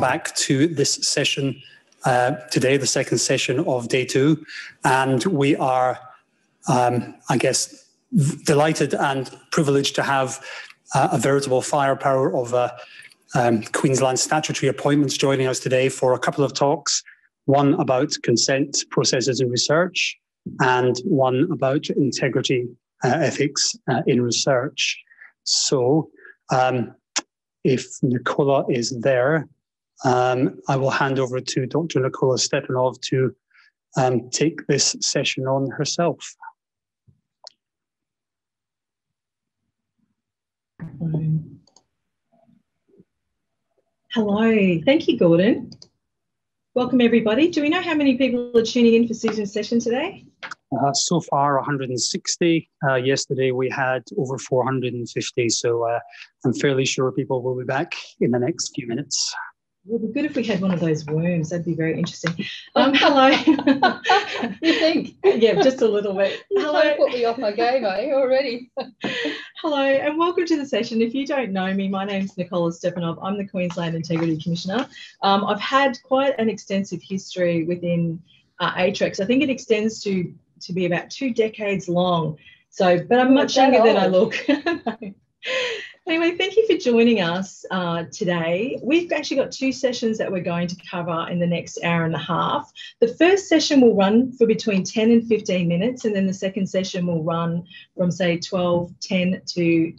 back to this session uh, today, the second session of day two. And we are, um, I guess, delighted and privileged to have uh, a veritable firepower of uh, um, Queensland statutory appointments joining us today for a couple of talks one about consent processes in research, and one about integrity uh, ethics uh, in research. So, um, if Nicola is there, um, I will hand over to Dr. Nicola Stepanov to um, take this session on herself. Hello, thank you, Gordon. Welcome, everybody. Do we know how many people are tuning in for Susan's session today? Uh, so far, 160. Uh, yesterday, we had over 450. So uh, I'm fairly sure people will be back in the next few minutes. It would be good if we had one of those worms. That'd be very interesting. Um, hello. you think? Yeah, just a little bit. Hello. Put me off my game, eh? Already. hello, and welcome to the session. If you don't know me, my name's Nicola Stepanov. I'm the Queensland Integrity Commissioner. Um, I've had quite an extensive history within uh, HRECs. I think it extends to to be about two decades long. So, but I'm much younger old. than I look. Anyway, thank you for joining us uh, today. We've actually got two sessions that we're going to cover in the next hour and a half. The first session will run for between 10 and 15 minutes, and then the second session will run from, say, 12, 10 to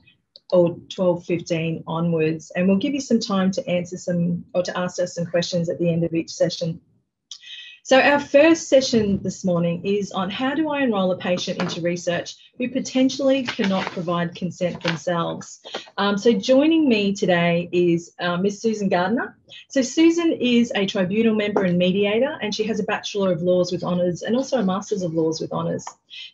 or 12, 15 onwards. And we'll give you some time to answer some or to ask us some questions at the end of each session. So our first session this morning is on how do I enrol a patient into research who potentially cannot provide consent themselves. Um, so joining me today is uh, Ms. Susan Gardner. So Susan is a tribunal member and mediator, and she has a Bachelor of Laws with Honours and also a Masters of Laws with Honours.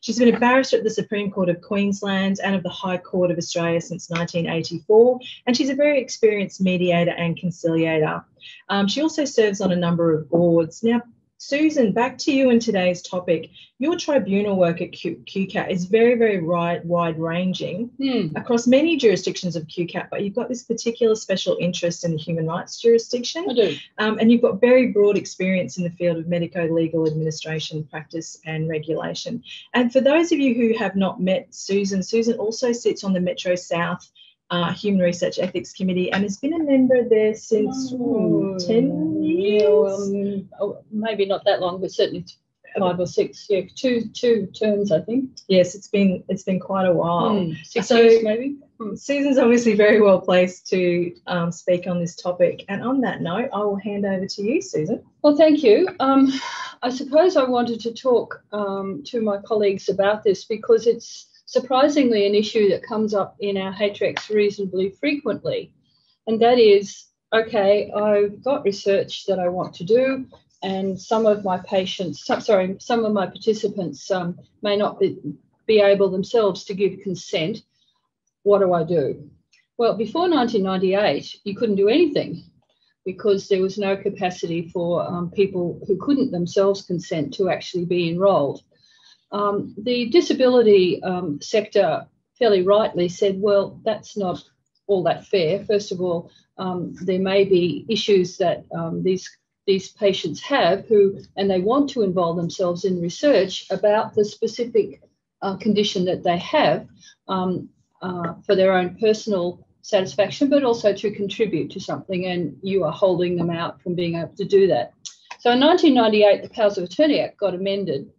She's been a barrister at the Supreme Court of Queensland and of the High Court of Australia since 1984, and she's a very experienced mediator and conciliator. Um, she also serves on a number of boards. Now, Susan, back to you in today's topic. Your tribunal work at Q- QCAT is very, very wide, wide ranging mm. across many jurisdictions of QCAT, but you've got this particular special interest in the human rights jurisdiction. I do. Um, and you've got very broad experience in the field of medico legal administration, practice, and regulation. And for those of you who have not met Susan, Susan also sits on the Metro South uh, Human Research Ethics Committee and has been a member there since oh, 10 years. Yeah, um, maybe not that long, but certainly five or six. Yeah, two two terms, I think. Yes, it's been it's been quite a while. Mm, six so, years, maybe. Hmm. Susan's obviously very well placed to um, speak on this topic. And on that note, I will hand over to you, Susan. Well, thank you. Um, I suppose I wanted to talk um, to my colleagues about this because it's surprisingly an issue that comes up in our HRECs reasonably frequently. And that is, okay, I've got research that I want to do, and some of my patients, sorry, some of my participants um, may not be, be able themselves to give consent. What do I do? Well, before 1998, you couldn't do anything because there was no capacity for um, people who couldn't themselves consent to actually be enrolled. Um, the disability um, sector fairly rightly said, well, that's not all that fair. First of all, um, there may be issues that um, these these patients have who, and they want to involve themselves in research about the specific uh, condition that they have um, uh, for their own personal satisfaction, but also to contribute to something, and you are holding them out from being able to do that. So in 1998, the Powers of Attorney Act got amended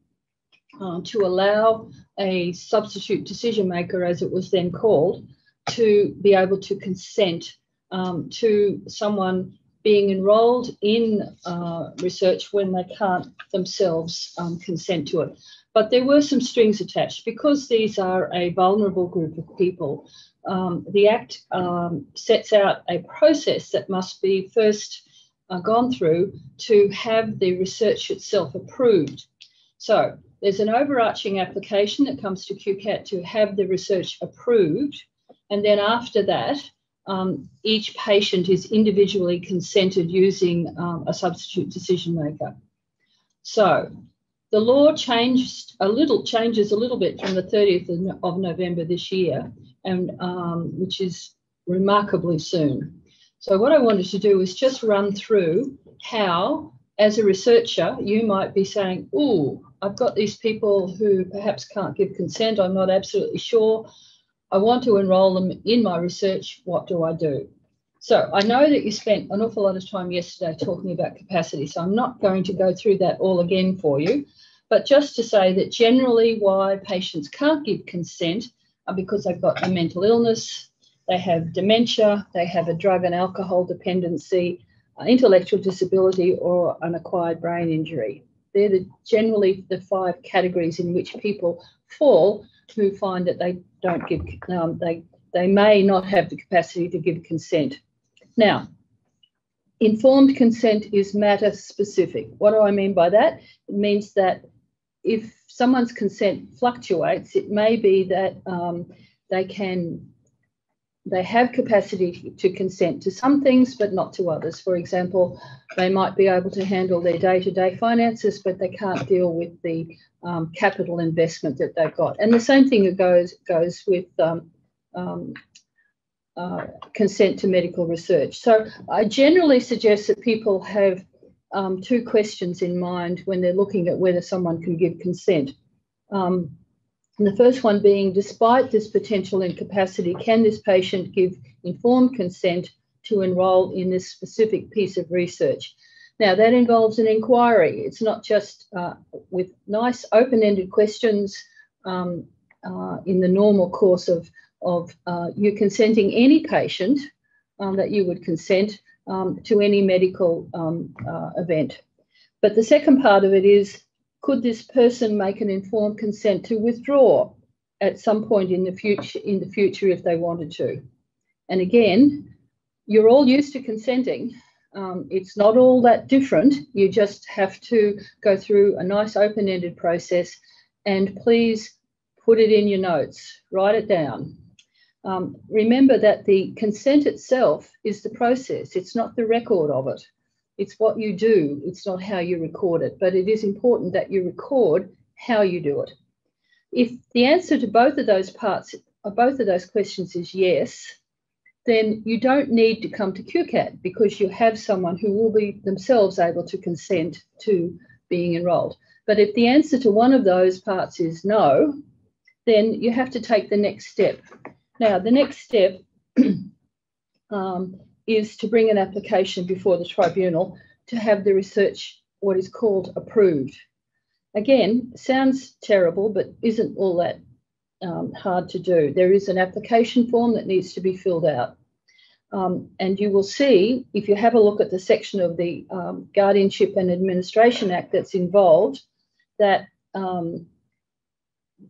um, to allow a substitute decision maker, as it was then called, to be able to consent um, to someone being enrolled in uh, research when they can't themselves um, consent to it. But there were some strings attached because these are a vulnerable group of people. Um, the Act um, sets out a process that must be first uh, gone through to have the research itself approved. So there's an overarching application that comes to QCAT to have the research approved. And then after that, um, each patient is individually consented using um, a substitute decision maker. So the law changed a little, changes a little bit from the 30th of November this year, and um, which is remarkably soon. So what I wanted to do is just run through how, as a researcher, you might be saying, oh, I've got these people who perhaps can't give consent. I'm not absolutely sure. I want to enroll them in my research. What do I do? So I know that you spent an awful lot of time yesterday talking about capacity, so I'm not going to go through that all again for you, but just to say that generally why patients can't give consent are because they've got a mental illness, they have dementia, they have a drug and alcohol dependency, intellectual disability, or an acquired brain injury. They're the, generally the five categories in which people fall who find that they don't give, um, they, they may not have the capacity to give consent. Now, informed consent is matter specific. What do I mean by that? It means that if someone's consent fluctuates, it may be that um, they can they have capacity to consent to some things, but not to others. For example, they might be able to handle their day-to-day finances, but they can't deal with the um, capital investment that they've got. And the same thing goes goes with um, um, uh, consent to medical research. So I generally suggest that people have um, two questions in mind when they're looking at whether someone can give consent. Um, and the first one being, despite this potential incapacity, can this patient give informed consent to enrol in this specific piece of research? Now, that involves an inquiry. It's not just uh, with nice open ended questions um, uh, in the normal course of, of uh, you consenting any patient um, that you would consent um, to any medical um, uh, event. But the second part of it is could this person make an informed consent to withdraw at some point in the future in the future if they wanted to? And again, you're all used to consenting. Um, it's not all that different. You just have to go through a nice open-ended process and please put it in your notes, write it down. Um, remember that the consent itself is the process, it's not the record of it. It's what you do, it's not how you record it. But it is important that you record how you do it. If the answer to both of those parts, or both of those questions is yes, then you don't need to come to QCAT because you have someone who will be themselves able to consent to being enrolled. But if the answer to one of those parts is no, then you have to take the next step. Now, the next step um, is to bring an application before the tribunal to have the research, what is called approved. Again, sounds terrible, but isn't all that um, hard to do. There is an application form that needs to be filled out. Um, and you will see, if you have a look at the section of the um, Guardianship and Administration Act that's involved, that um,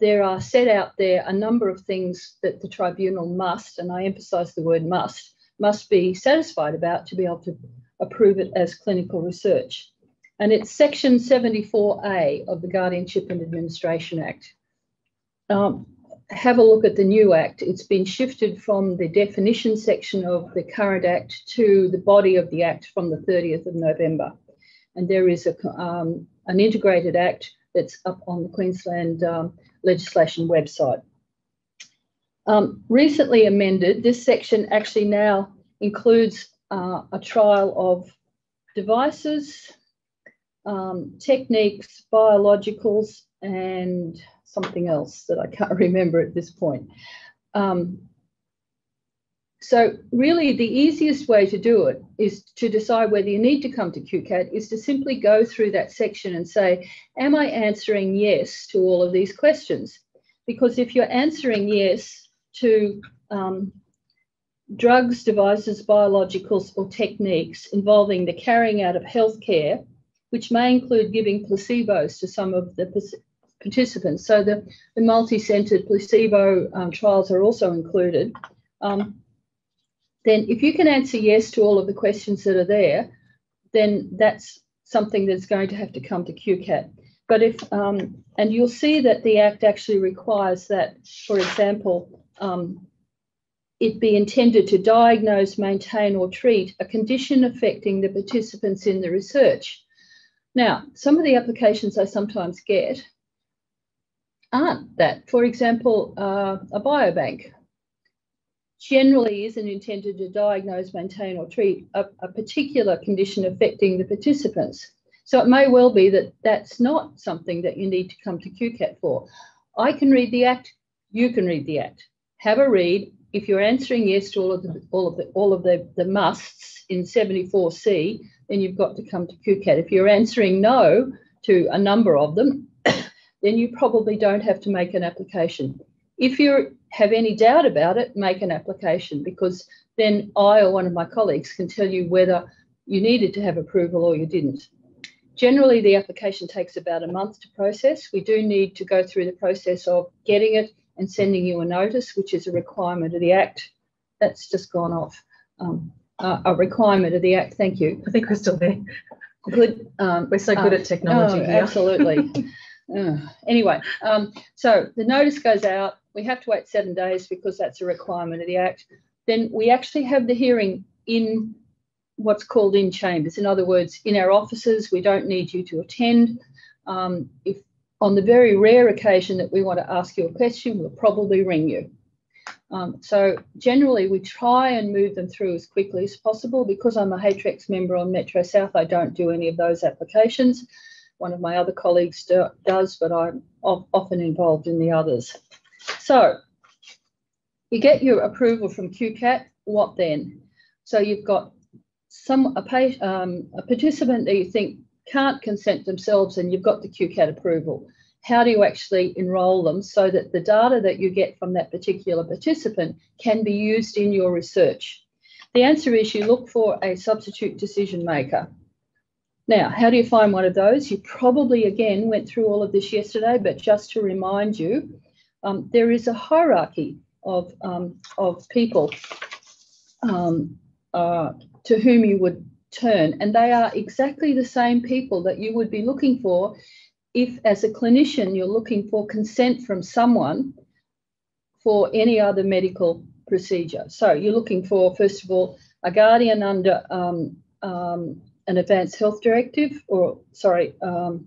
there are set out there a number of things that the tribunal must, and I emphasise the word must, must be satisfied about to be able to approve it as clinical research. And it's section 74A of the Guardianship and Administration Act. Um, have a look at the new Act. It's been shifted from the definition section of the current Act to the body of the Act from the 30th of November. And there is a, um, an integrated Act that's up on the Queensland um, legislation website. Um, recently amended, this section actually now includes uh, a trial of devices, um, techniques, biologicals, and something else that I can't remember at this point. Um, so really the easiest way to do it is to decide whether you need to come to QCAT is to simply go through that section and say, am I answering yes to all of these questions? Because if you're answering yes to um, drugs, devices, biologicals or techniques involving the carrying out of healthcare, which may include giving placebos to some of the participants. So the, the multi-centered placebo um, trials are also included. Um, then if you can answer yes to all of the questions that are there, then that's something that's going to have to come to QCAT. But if, um, and you'll see that the Act actually requires that, for example, um, it be intended to diagnose, maintain, or treat a condition affecting the participants in the research. Now, some of the applications I sometimes get aren't that. For example, uh, a biobank generally isn't intended to diagnose, maintain, or treat a, a, particular condition affecting the participants. So it may well be that that's not something that you need to come to QCAT for. I can read the Act, you can read the Act. Have a read. If you're answering yes to all of the all of the all of the, the musts in 74C, then you've got to come to QCAT. If you're answering no to a number of them, then you probably don't have to make an application. If you have any doubt about it, make an application because then I or one of my colleagues can tell you whether you needed to have approval or you didn't. Generally, the application takes about a month to process. We do need to go through the process of getting it and sending you a notice, which is a requirement of the Act. That's just gone off. Um, uh, a requirement of the Act. Thank you. I think we're still there. Good. Um, we're so good at technology. Oh, absolutely. uh, anyway, um, so the notice goes out. We have to wait seven days because that's a requirement of the Act. Then we actually have the hearing in what's called in chambers. In other words, in our offices, we don't need you to attend. Um, if on the very rare occasion that we want to ask you a question, we'll probably ring you. Um, so generally, we try and move them through as quickly as possible. Because I'm a HREX member on Metro South, I don't do any of those applications. One of my other colleagues do, does, but I'm often involved in the others. So you get your approval from QCAT. What then? So you've got some a, um, a participant that you think can't consent themselves and you've got the QCAT approval. How do you actually enrol them so that the data that you get from that particular participant can be used in your research? The answer is you look for a substitute decision maker. Now, how do you find one of those? You probably, again, went through all of this yesterday, but just to remind you, um, there is a hierarchy of, um, of people um, uh, to whom you would turn. And they are exactly the same people that you would be looking for if, as a clinician, you're looking for consent from someone for any other medical procedure. So you're looking for, first of all, a guardian under um, um, an advanced health directive, or sorry, um,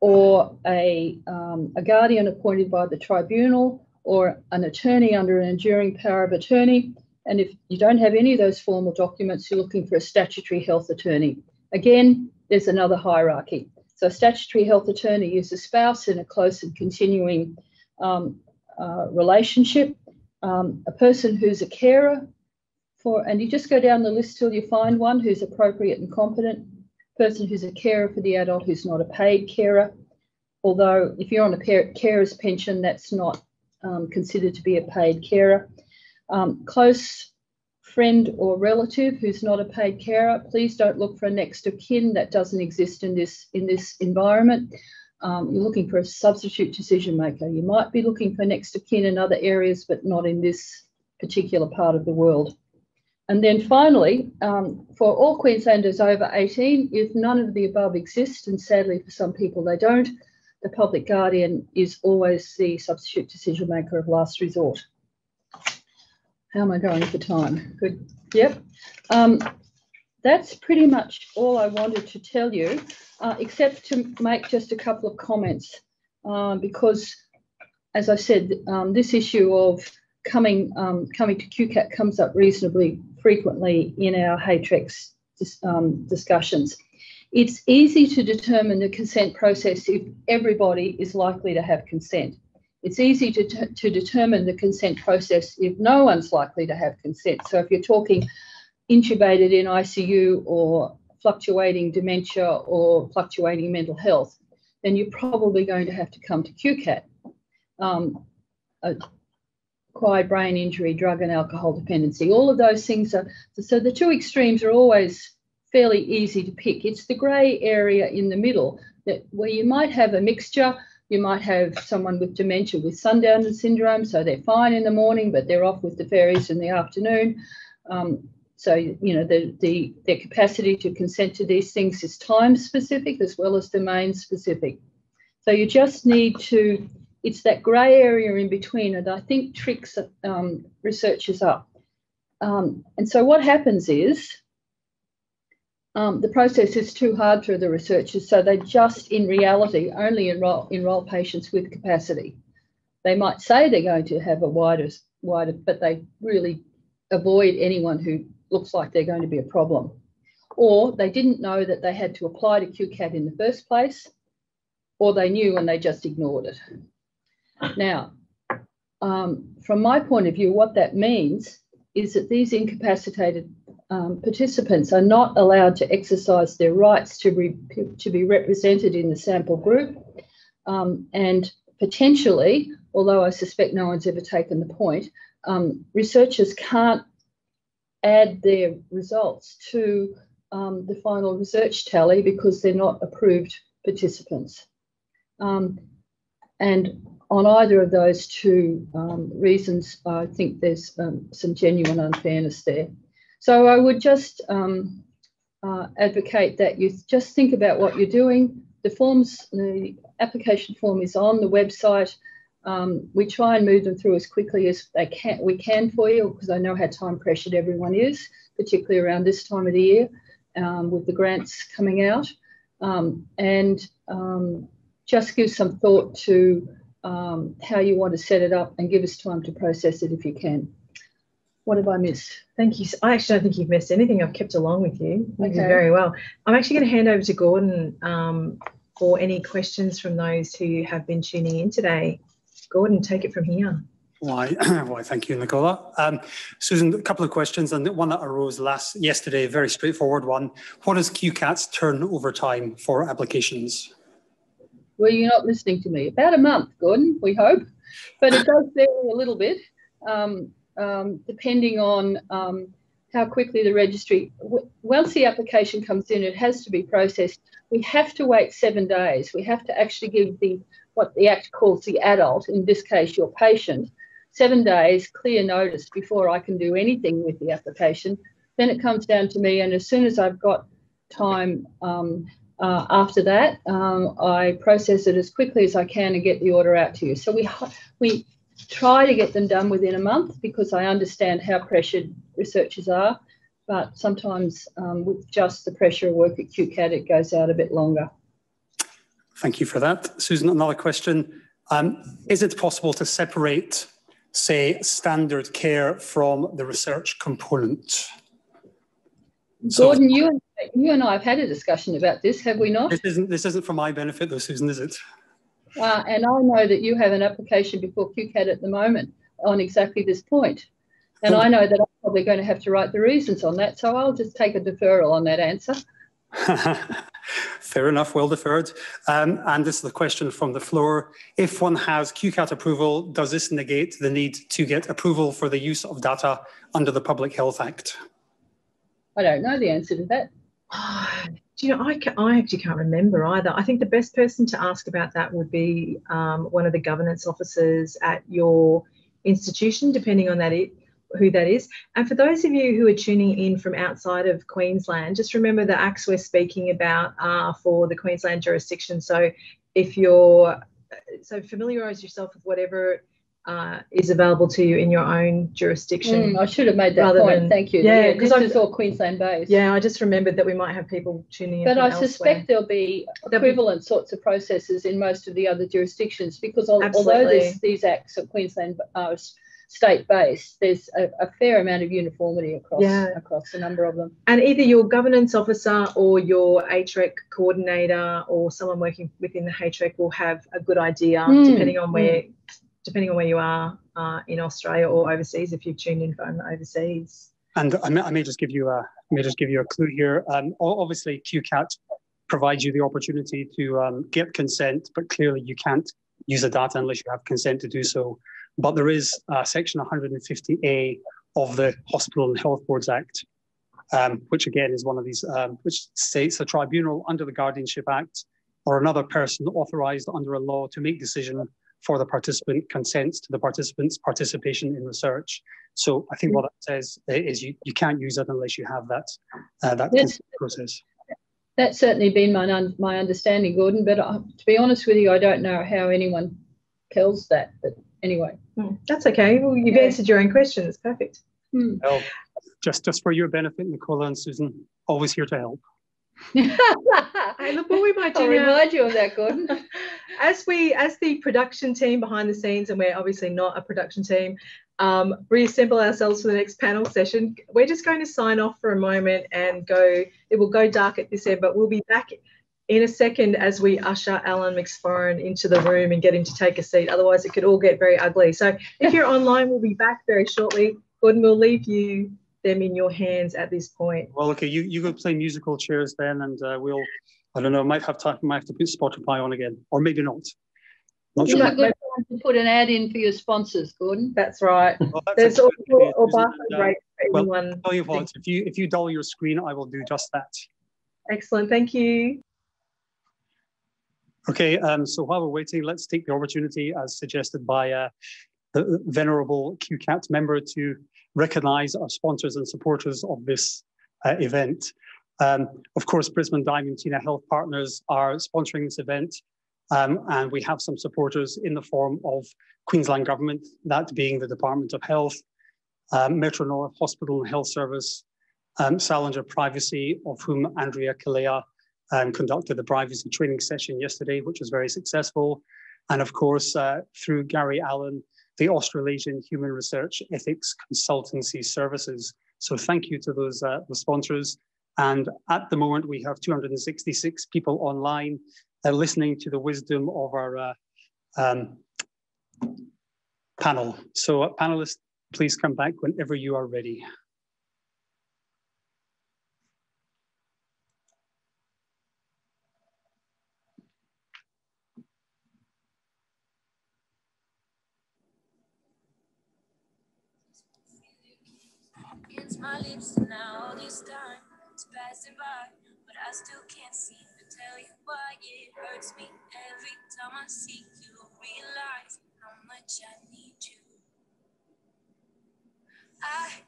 or a, um, a guardian appointed by the tribunal, or an attorney under an enduring power of attorney, and if you don't have any of those formal documents, you're looking for a statutory health attorney. Again, there's another hierarchy. So a statutory health attorney is a spouse in a close and continuing um, uh, relationship, um, a person who's a carer for, and you just go down the list till you find one who's appropriate and competent, person who's a carer for the adult who's not a paid carer. Although if you're on a carer's pension, that's not um, considered to be a paid carer um, close friend or relative who's not a paid carer, please don't look for a next of kin that doesn't exist in this in this environment. Um, you're looking for a substitute decision maker. You might be looking for next of kin in other areas, but not in this particular part of the world. And then finally, um, for all Queenslanders over 18, if none of the above exist, and sadly for some people they don't, the public guardian is always the substitute decision maker of last resort. How am I going for time? Good. Yep. Um, that's pretty much all I wanted to tell you, uh, except to make just a couple of comments, uh, because, as I said, um, this issue of coming um, coming to QCAT comes up reasonably frequently in our HRECs dis um, discussions. It's easy to determine the consent process if everybody is likely to have consent. It's easy to, to determine the consent process if no one's likely to have consent. So if you're talking intubated in ICU or fluctuating dementia or fluctuating mental health, then you're probably going to have to come to QCAT. Um, acquired brain injury, drug and alcohol dependency, all of those things are, so the two extremes are always fairly easy to pick. It's the grey area in the middle that where you might have a mixture you might have someone with dementia with sundowner syndrome, so they're fine in the morning, but they're off with the fairies in the afternoon. Um, so, you know, the, the, their capacity to consent to these things is time specific as well as domain specific. So you just need to, it's that grey area in between, and I think tricks um, researchers up. Um, and so what happens is um, the process is too hard for the researchers, so they just, in reality, only enroll, enroll patients with capacity. they might say they're going to have a wider, wider, but they really avoid anyone who looks like they're going to be a problem. Or they didn't know that they had to apply to QCAT in the first place, or they knew and they just ignored it. Now, um, from my point of view, what that means is that these incapacitated um, participants are not allowed to exercise their rights to be, to be represented in the sample group. Um, and potentially, although I suspect no one's ever taken the point, um, researchers can't add their results to um, the final research tally because they're not approved participants. Um, and on either of those two um, reasons, I think there's some genuine unfairness there. So I would just um, uh, advocate that you just think about what you're doing. The forms, the application form is on the website. Um, we try and move them through as quickly as they can, we can for you because I know how time pressured everyone is, particularly around this time of the year um, with the grants coming out. Um, and um, just give some thought to um, how you want to set it up and give us time to process it if you can. What have I missed? Thank you. I actually don't think you've missed anything. I've kept along with you. You okay. did very well. I'm actually going to hand over to Gordon um, for any questions from those who have been tuning in today. Gordon, take it from here. Why, why? Thank you, Nicola. Um, Susan, a couple of questions, and the one that arose last yesterday, very straightforward one. What is QCAT's turnover time for applications? Well, you're not listening to me. About a month, Gordon. We hope, but it does vary a little bit, um, um, depending on um, how quickly the registry. Once the application comes in, it has to be processed. We have to wait seven days. We have to actually give the what the Act calls the adult, in this case your patient, seven days clear notice before I can do anything with the application. Then it comes down to me, and as soon as I've got time um, uh, after that, um, I process it as quickly as I can and get the order out to you. So we we try to get them done within a month because I understand how pressured researchers are, but sometimes um, with just the pressure of work at QCAT, it goes out a bit longer. Thank you for that. Susan, another question. Um, is it possible to separate, say, standard care from the research component? Gordon, so, you, and, you and I have had a discussion about this, have we not? This isn't, this isn't for my benefit though, Susan, is it? Uh, and I know that you have an application before QCAT at the moment on exactly this point. And I know that I'm probably going to have to write the reasons on that. So I'll just take a deferral on that answer. Fair enough, well deferred. Um, and this is the question from the floor. If one has QCAT approval, does this negate the need to get approval for the use of data under the Public Health Act? I don't know the answer to that. do you know, I, can, I actually can't remember either. I think the best person to ask about that would be um, one of the governance officers at your institution, depending on that it, who that is. And for those of you who are tuning in from outside of Queensland, just remember the acts we're speaking about are for the Queensland jurisdiction. So if you're so familiarise yourself with whatever uh, is available to you in your own jurisdiction. Mm, I should have made that point. Than, Thank you. Yeah, because yeah, it's all Queensland based. Yeah, I just remembered that we might have people tuning in. But I elsewhere. suspect there'll be equivalent sorts of processes in most of the other jurisdictions because although this, these acts are Queensland uh, state based, there's a, a, fair amount of uniformity across yeah. across a number of them. And either your governance officer or your HREC coordinator or someone working within the HREC will have a good idea, mm. depending on where mm. Depending on where you are uh, in Australia or overseas. If you've tuned in from overseas. And I may, I may just give you a I may just give you a clue here. Um, obviously, QCAT provides you the opportunity to um, get consent, but clearly you can't use the data unless you have consent to do so. But there is uh, Section 150A of the Hospital and Health Boards Act, um, which again is one of these, um, which states a tribunal under the Guardianship Act or another person authorized under a law to make decision for the participant consents to the participant's participation in research. So I think what that says is you, you can't use it unless you have that uh, that yes. process. That's certainly been my my understanding, Gordon. But uh, to be honest with you, I don't know how anyone tells that. But anyway. Hmm. That's okay. Well, you've yeah. answered your own question. It's perfect. Hmm. Well, just, just for your benefit, Nicola and Susan, always here to help. Hey, look what we might do I'll now. remind you of that, Gordon. as we, as the production team behind the scenes, and we're obviously not a production team, um, reassemble ourselves for the next panel session. We're just going to sign off for a moment and go. It will go dark at this end, but we'll be back in a second as we usher Alan McSporran into the room and get him to take a seat. Otherwise, it could all get very ugly. So if you're online, we'll be back very shortly. Gordon, we'll leave you them in your hands at this point. Well, okay, you, you go play musical chairs then, and uh, we'll, I don't know, might have time, might have to put Spotify on again, or maybe not. Not It's sure. a good time to put an ad in for your sponsors, Gordon. That's right. Well, that's There's a also good idea, or isn't barcode Uh, rate for well, anyone. Tell you what, if you if you dull your screen, I will do just that. Excellent. Thank you. Okay, um, so while we're waiting, let's take the opportunity, as suggested by uh, the venerable QCAT member, to recognise our sponsors and supporters of this uh, event. Um, of course, Brisbane Diamantina Health Partners are sponsoring this event, um, and we have some supporters in the form of Queensland Government, that being the Department of Health, um, Metro North Hospital and Health Service, um, Salinger Privacy, of whom Andrea Kalea um, conducted the privacy training session yesterday, which was very successful. And of course, uh, through Gary Allen, the Australasian Human Research Ethics Consultancy Services. So thank you to those uh, the sponsors. And at the moment, we have 266 people online uh, listening to the wisdom of our uh, um, panel. So uh, panelists, please come back whenever you are ready. against my lips and now this time is passing by but i still can't seem to tell you why it hurts me every time i see you realize how much i need you i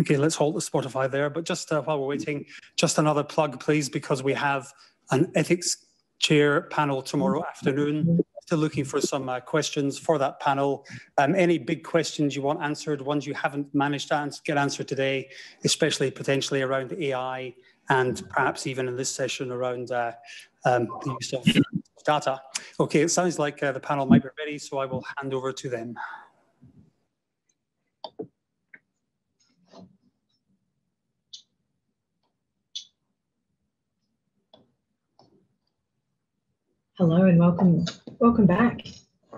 Okay, let's hold the Spotify there. But just uh, while we're waiting, just another plug, please, because we have an ethics chair panel tomorrow afternoon. Still looking for some uh, questions for that panel. Um, any big questions you want answered, ones you haven't managed to ans- get answered today, especially potentially around AI and perhaps even in this session around uh, um, the use of data. Okay, it sounds like uh, the panel might be ready, so I will hand over to them. Hello and welcome. Welcome back.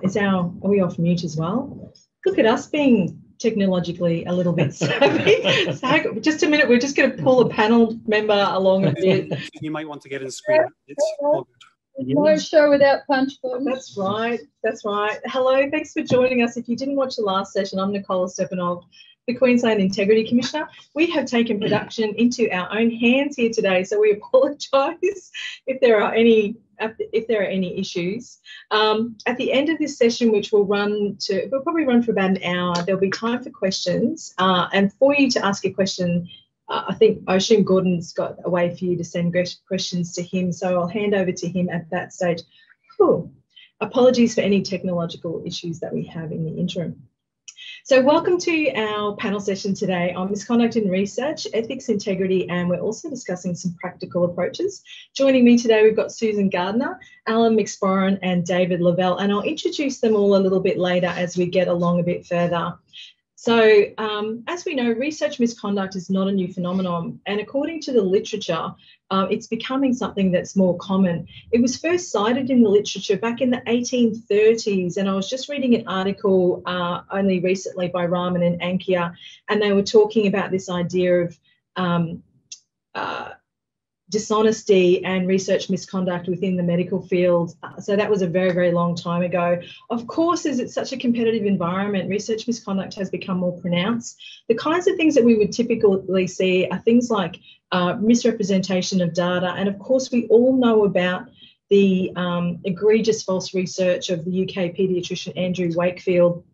Is our are we off mute as well? Look at us being technologically a little bit savvy. So just a minute. We're just going to pull a panel member along a bit. You might want to get in screen. It's all good. No show without punch, Gordon. That's right. That's right. Hello. Thanks for joining us. If you didn't watch the last session, I'm Nicola Stepanov, the Queensland Integrity Commissioner. We have taken production into our own hands here today, so we apologise if there are any if there are any issues. Um, at the end of this session, which will run to we'll probably run for about an hour, there'll be time for questions. Uh, and for you to ask a question, uh, I think I assume Gordon's got a way for you to send questions to him, so I'll hand over to him at that stage. Cool. Apologies for any technological issues that we have in the interim. So welcome to our panel session today on misconduct in research, ethics, integrity, and we're also discussing some practical approaches. Joining me today, we've got Susan Gardner, Alan McSporran, and David Lavelle, and I'll introduce them all a little bit later as we get along a bit further. So, um, as we know, research misconduct is not a new phenomenon, and according to the literature, uh, it's becoming something that's more common. It was first cited in the literature back in the 1830s, and I was just reading an article uh, only recently by Rahman and Ankia, and they were talking about this idea of um, uh, dishonesty and research misconduct within the medical field. Uh, so that was a very, very long time ago. Of course, as it's such a competitive environment, research misconduct has become more pronounced. The kinds of things that we would typically see are things like uh, misrepresentation of data. And of course, we all know about the um, egregious false research of the UK paediatrician Andrew Wakefield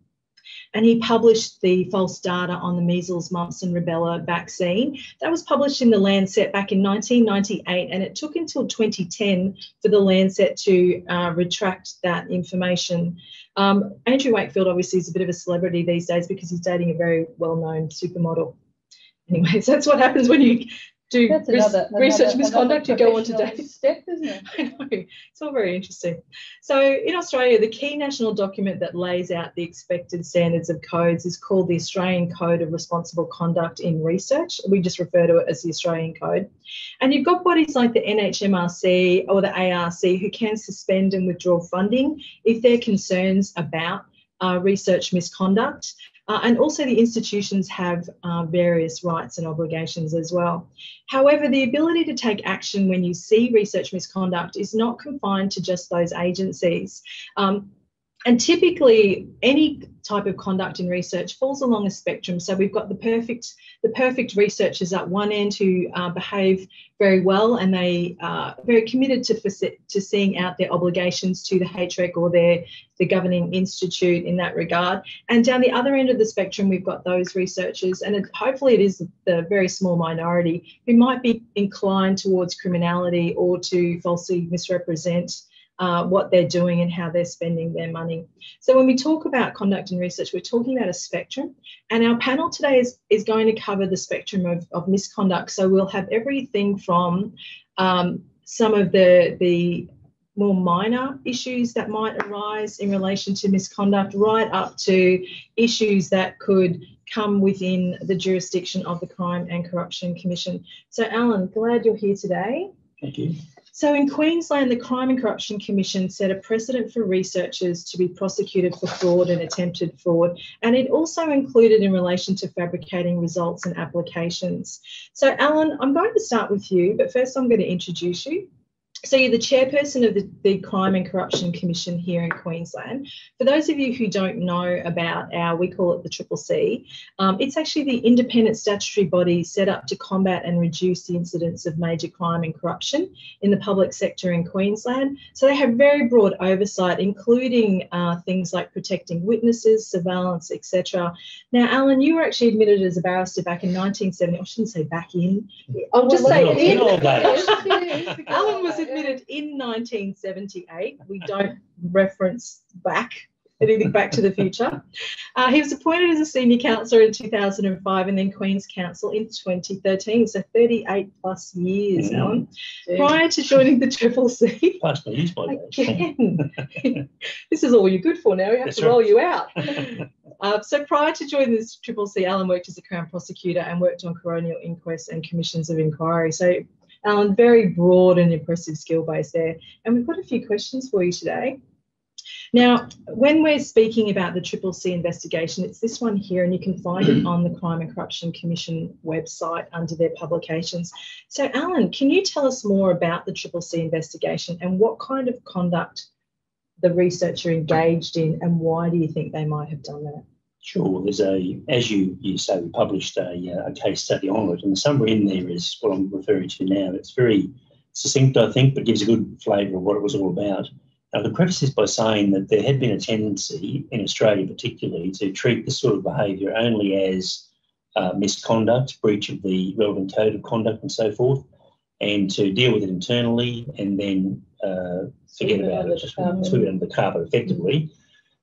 and he published the false data on the measles, mumps, and rubella vaccine. That was published in the Lancet back in 1998, and it took until 2010 for the Lancet to uh, retract that information. Um, Andrew Wakefield obviously is a bit of a celebrity these days because he's dating a very well-known supermodel. Anyway, so that's what happens when you do res- another, research another- misconduct, you go on to. Step, isn't it? I know. It's all very interesting. So in Australia, the key national document that lays out the expected standards of codes is called the Australian Code of Responsible Conduct in Research. We just refer to it as the Australian Code. And you've got bodies like the NHMRC or the ARC who can suspend and withdraw funding if there are concerns about uh, research misconduct. Uh, and also, the institutions have uh, various rights and obligations as well. However, the ability to take action when you see research misconduct is not confined to just those agencies. Um, and typically, any type of conduct in research falls along a spectrum. So we've got the perfect, the perfect researchers at one end who uh, behave very well and they are very committed to to seeing out their obligations to the HREC or their the governing institute in that regard. And down the other end of the spectrum, we've got those researchers, and it, hopefully it is the very small minority who might be inclined towards criminality or to falsely misrepresent uh, what they're doing and how they're spending their money. So when we talk about conduct and research, we're talking about a spectrum. And our panel today is, is going to cover the spectrum of, of misconduct. So we'll have everything from um, some of the, the more minor issues that might arise in relation to misconduct, right up to issues that could come within the jurisdiction of the Crime and Corruption Commission. So, Alan, glad you're here today. Thank you. So in Queensland, the Crime and Corruption Commission set a precedent for researchers to be prosecuted for fraud and attempted fraud, and it also included in relation to fabricating results and applications. So Alan, I'm going to start with you, but first I'm going to introduce you. So you're the chairperson of the, the, Crime and Corruption Commission here in Queensland. For those of you who don't know about our, we call it the Triple C, um, it's actually the independent statutory body set up to combat and reduce the incidence of major crime and corruption in the public sector in Queensland. So they have very broad oversight, including uh, things like protecting witnesses, surveillance, etc. Now, Alan, you were actually admitted as a barrister back in 1970. I shouldn't say back in. I'll just Well, say in. Alan was admitted in 1978. We don't reference back anything back to the future. Uh, he was appointed as a senior counsellor in 2005 and then Queen's Counsel in 2013. So 38 plus years, Mhm. Alan. Prior to joining the Triple C, Past my use by again, this is all you're good for now. We have That's to roll right. you out. Uh, so prior to joining this Triple C, Alan worked as a Crown prosecutor and worked on coronial inquests and commissions of inquiry. So Alan, very broad and impressive skill base there. And we've got a few questions for you today. Now, when we're speaking about the Triple C investigation, it's this one here, and you can find it on the Crime and Corruption Commission website under their publications. So, Alan, can you tell us more about the Triple C investigation and what kind of conduct the researcher engaged in, and why do you think they might have done that? Sure. Well, there's a, as you, you say, we published a, uh, a case study on it, and the summary in there is what I'm referring to now. It's very succinct, I think, but gives a good flavour of what it was all about. I can preface this by saying that there had been a tendency in Australia, particularly, to treat this sort of behaviour only as uh, misconduct, breach of the relevant code of conduct, and so forth, and to deal with it internally and then uh, forget about it, sweep it under the carpet effectively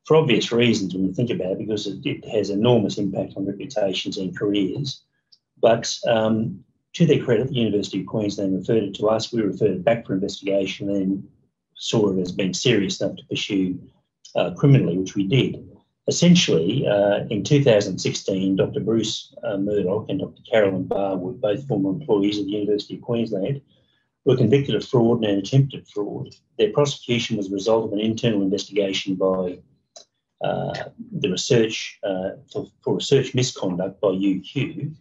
for obvious reasons when you think about it, because it, it has enormous impact on reputations and careers. But um, to their credit, the University of Queensland referred it to us. We referred it back for investigation and saw it as being serious enough to pursue uh, criminally, which we did. Essentially, uh, in 2016, Dr. Bruce uh, Murdoch and Dr. Carolyn Barwood, both former employees of the University of Queensland, were convicted of fraud and attempted fraud. Their prosecution was a result of an internal investigation by the research uh, for, for research misconduct by UQ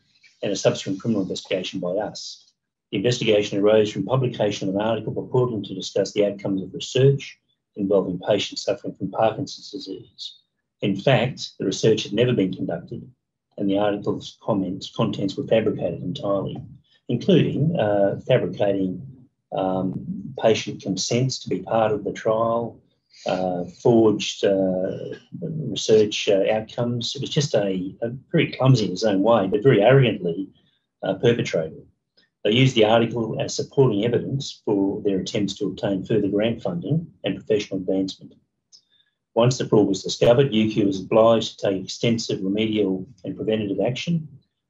and a subsequent criminal investigation by us. The investigation arose from publication of an article purporting to discuss the outcomes of research involving patients suffering from Parkinson's disease. In fact, the research had never been conducted, and the article's comments, contents were fabricated entirely, including uh, fabricating um, patient consents to be part of the trial, uh, forged uh, research uh, outcomes. It was just a, a, very clumsy in its own way, but very arrogantly uh, perpetrated. They used the article as supporting evidence for their attempts to obtain further grant funding and professional advancement. Once the fraud was discovered, UQ was obliged to take extensive remedial and preventative action.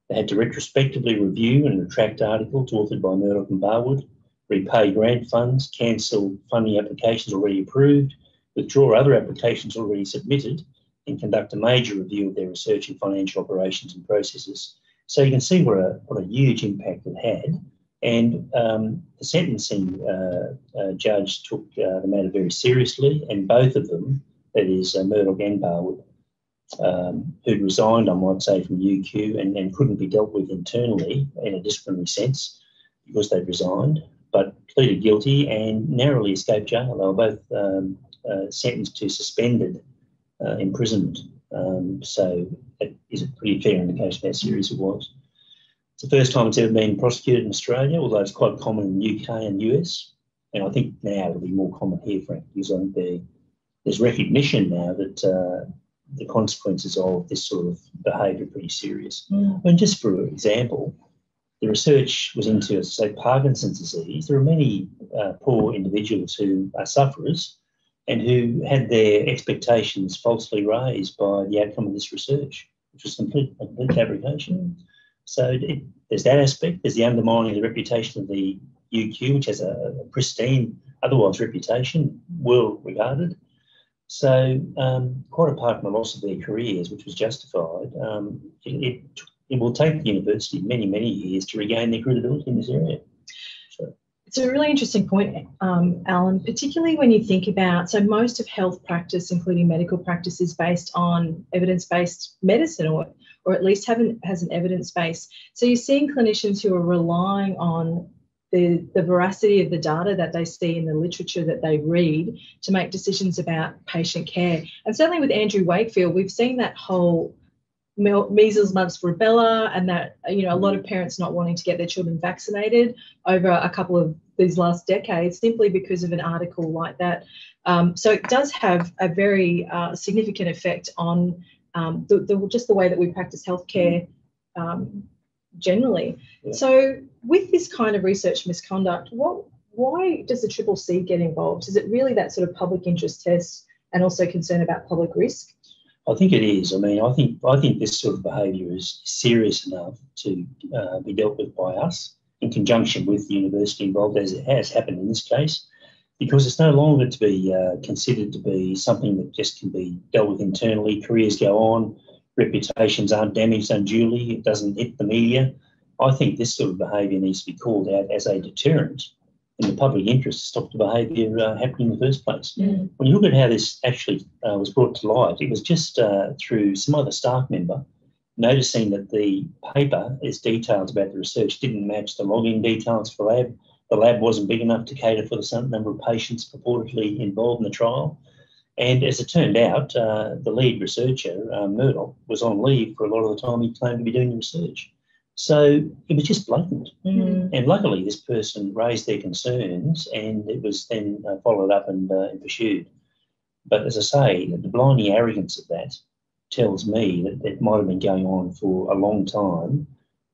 They had to retrospectively review and retract articles authored by Murdoch and Barwood, repay grant funds, cancel funding applications already approved, withdraw other applications already submitted, and conduct a major review of their research and financial operations and processes. So you can see what a, what a huge impact it had. And um, the sentencing uh, uh, judge took uh, the matter very seriously, and both of them, that is uh, Murdoch and Barwood, um, who'd resigned, I might say, from UQ and, and couldn't be dealt with internally in a disciplinary sense because they'd resigned, but pleaded guilty and narrowly escaped jail. They were both um, uh, sentenced to suspended uh, imprisonment. Um, so that is a pretty fair indication of how serious it was. It's the first time it's ever been prosecuted in Australia, although it's quite common in the UK and US. And I think now it'll be more common here, Frank, because I think there's recognition now that uh, the consequences of this sort of behaviour are pretty serious. Mm. I mean, just for example, the research was into, say, Parkinson's disease. There are many uh, poor individuals who are sufferers and who had their expectations falsely raised by the outcome of this research, which was complete, complete fabrication. So it, there's that aspect. There's the undermining of the reputation of the UQ, which has a, a pristine, otherwise reputation, well regarded. So um, quite apart from the loss of their careers, which was justified, um, it, it, it will take the university many, many years to regain their credibility in this area. It's a really interesting point, um, Alan, particularly when you think about so most of health practice, including medical practice, is based on evidence based medicine or, or at least have an, has an evidence base. So you're seeing clinicians who are relying on the, the veracity of the data that they see in the literature that they read to make decisions about patient care. And certainly with Andrew Wakefield, we've seen that whole measles, mumps, rubella, and that you know a lot of parents not wanting to get their children vaccinated over a couple of these last decades simply because of an article like that. Um, so it does have a very uh, significant effect on um, the, the, just the way that we practice healthcare um, generally. Yeah. So with this kind of research misconduct, what why does the Triple C get involved? Is it really that sort of public interest test and also concern about public risk? I think it is. I mean, I think I think this sort of behaviour is serious enough to uh, be dealt with by us in conjunction with the university involved, as it has happened in this case, because it's no longer to be uh, considered to be something that just can be dealt with internally. Careers go on, reputations aren't damaged unduly. It doesn't hit the media. I think this sort of behaviour needs to be called out as a deterrent in the public interest to stop the behaviour uh, happening in the first place. Mm. When you look at how this actually uh, was brought to light, it was just uh, through some other staff member noticing that the paper, its details about the research didn't match the login details for lab. The lab wasn't big enough to cater for the number of patients purportedly involved in the trial. And as it turned out, uh, the lead researcher, uh, Murdoch, was on leave for a lot of the time he claimed to be doing the research. So it was just blatant. Mm. And luckily, this person raised their concerns and it was then uh, followed up and, uh, and, pursued. But as I say, the blinding arrogance of that tells me that it might have been going on for a long time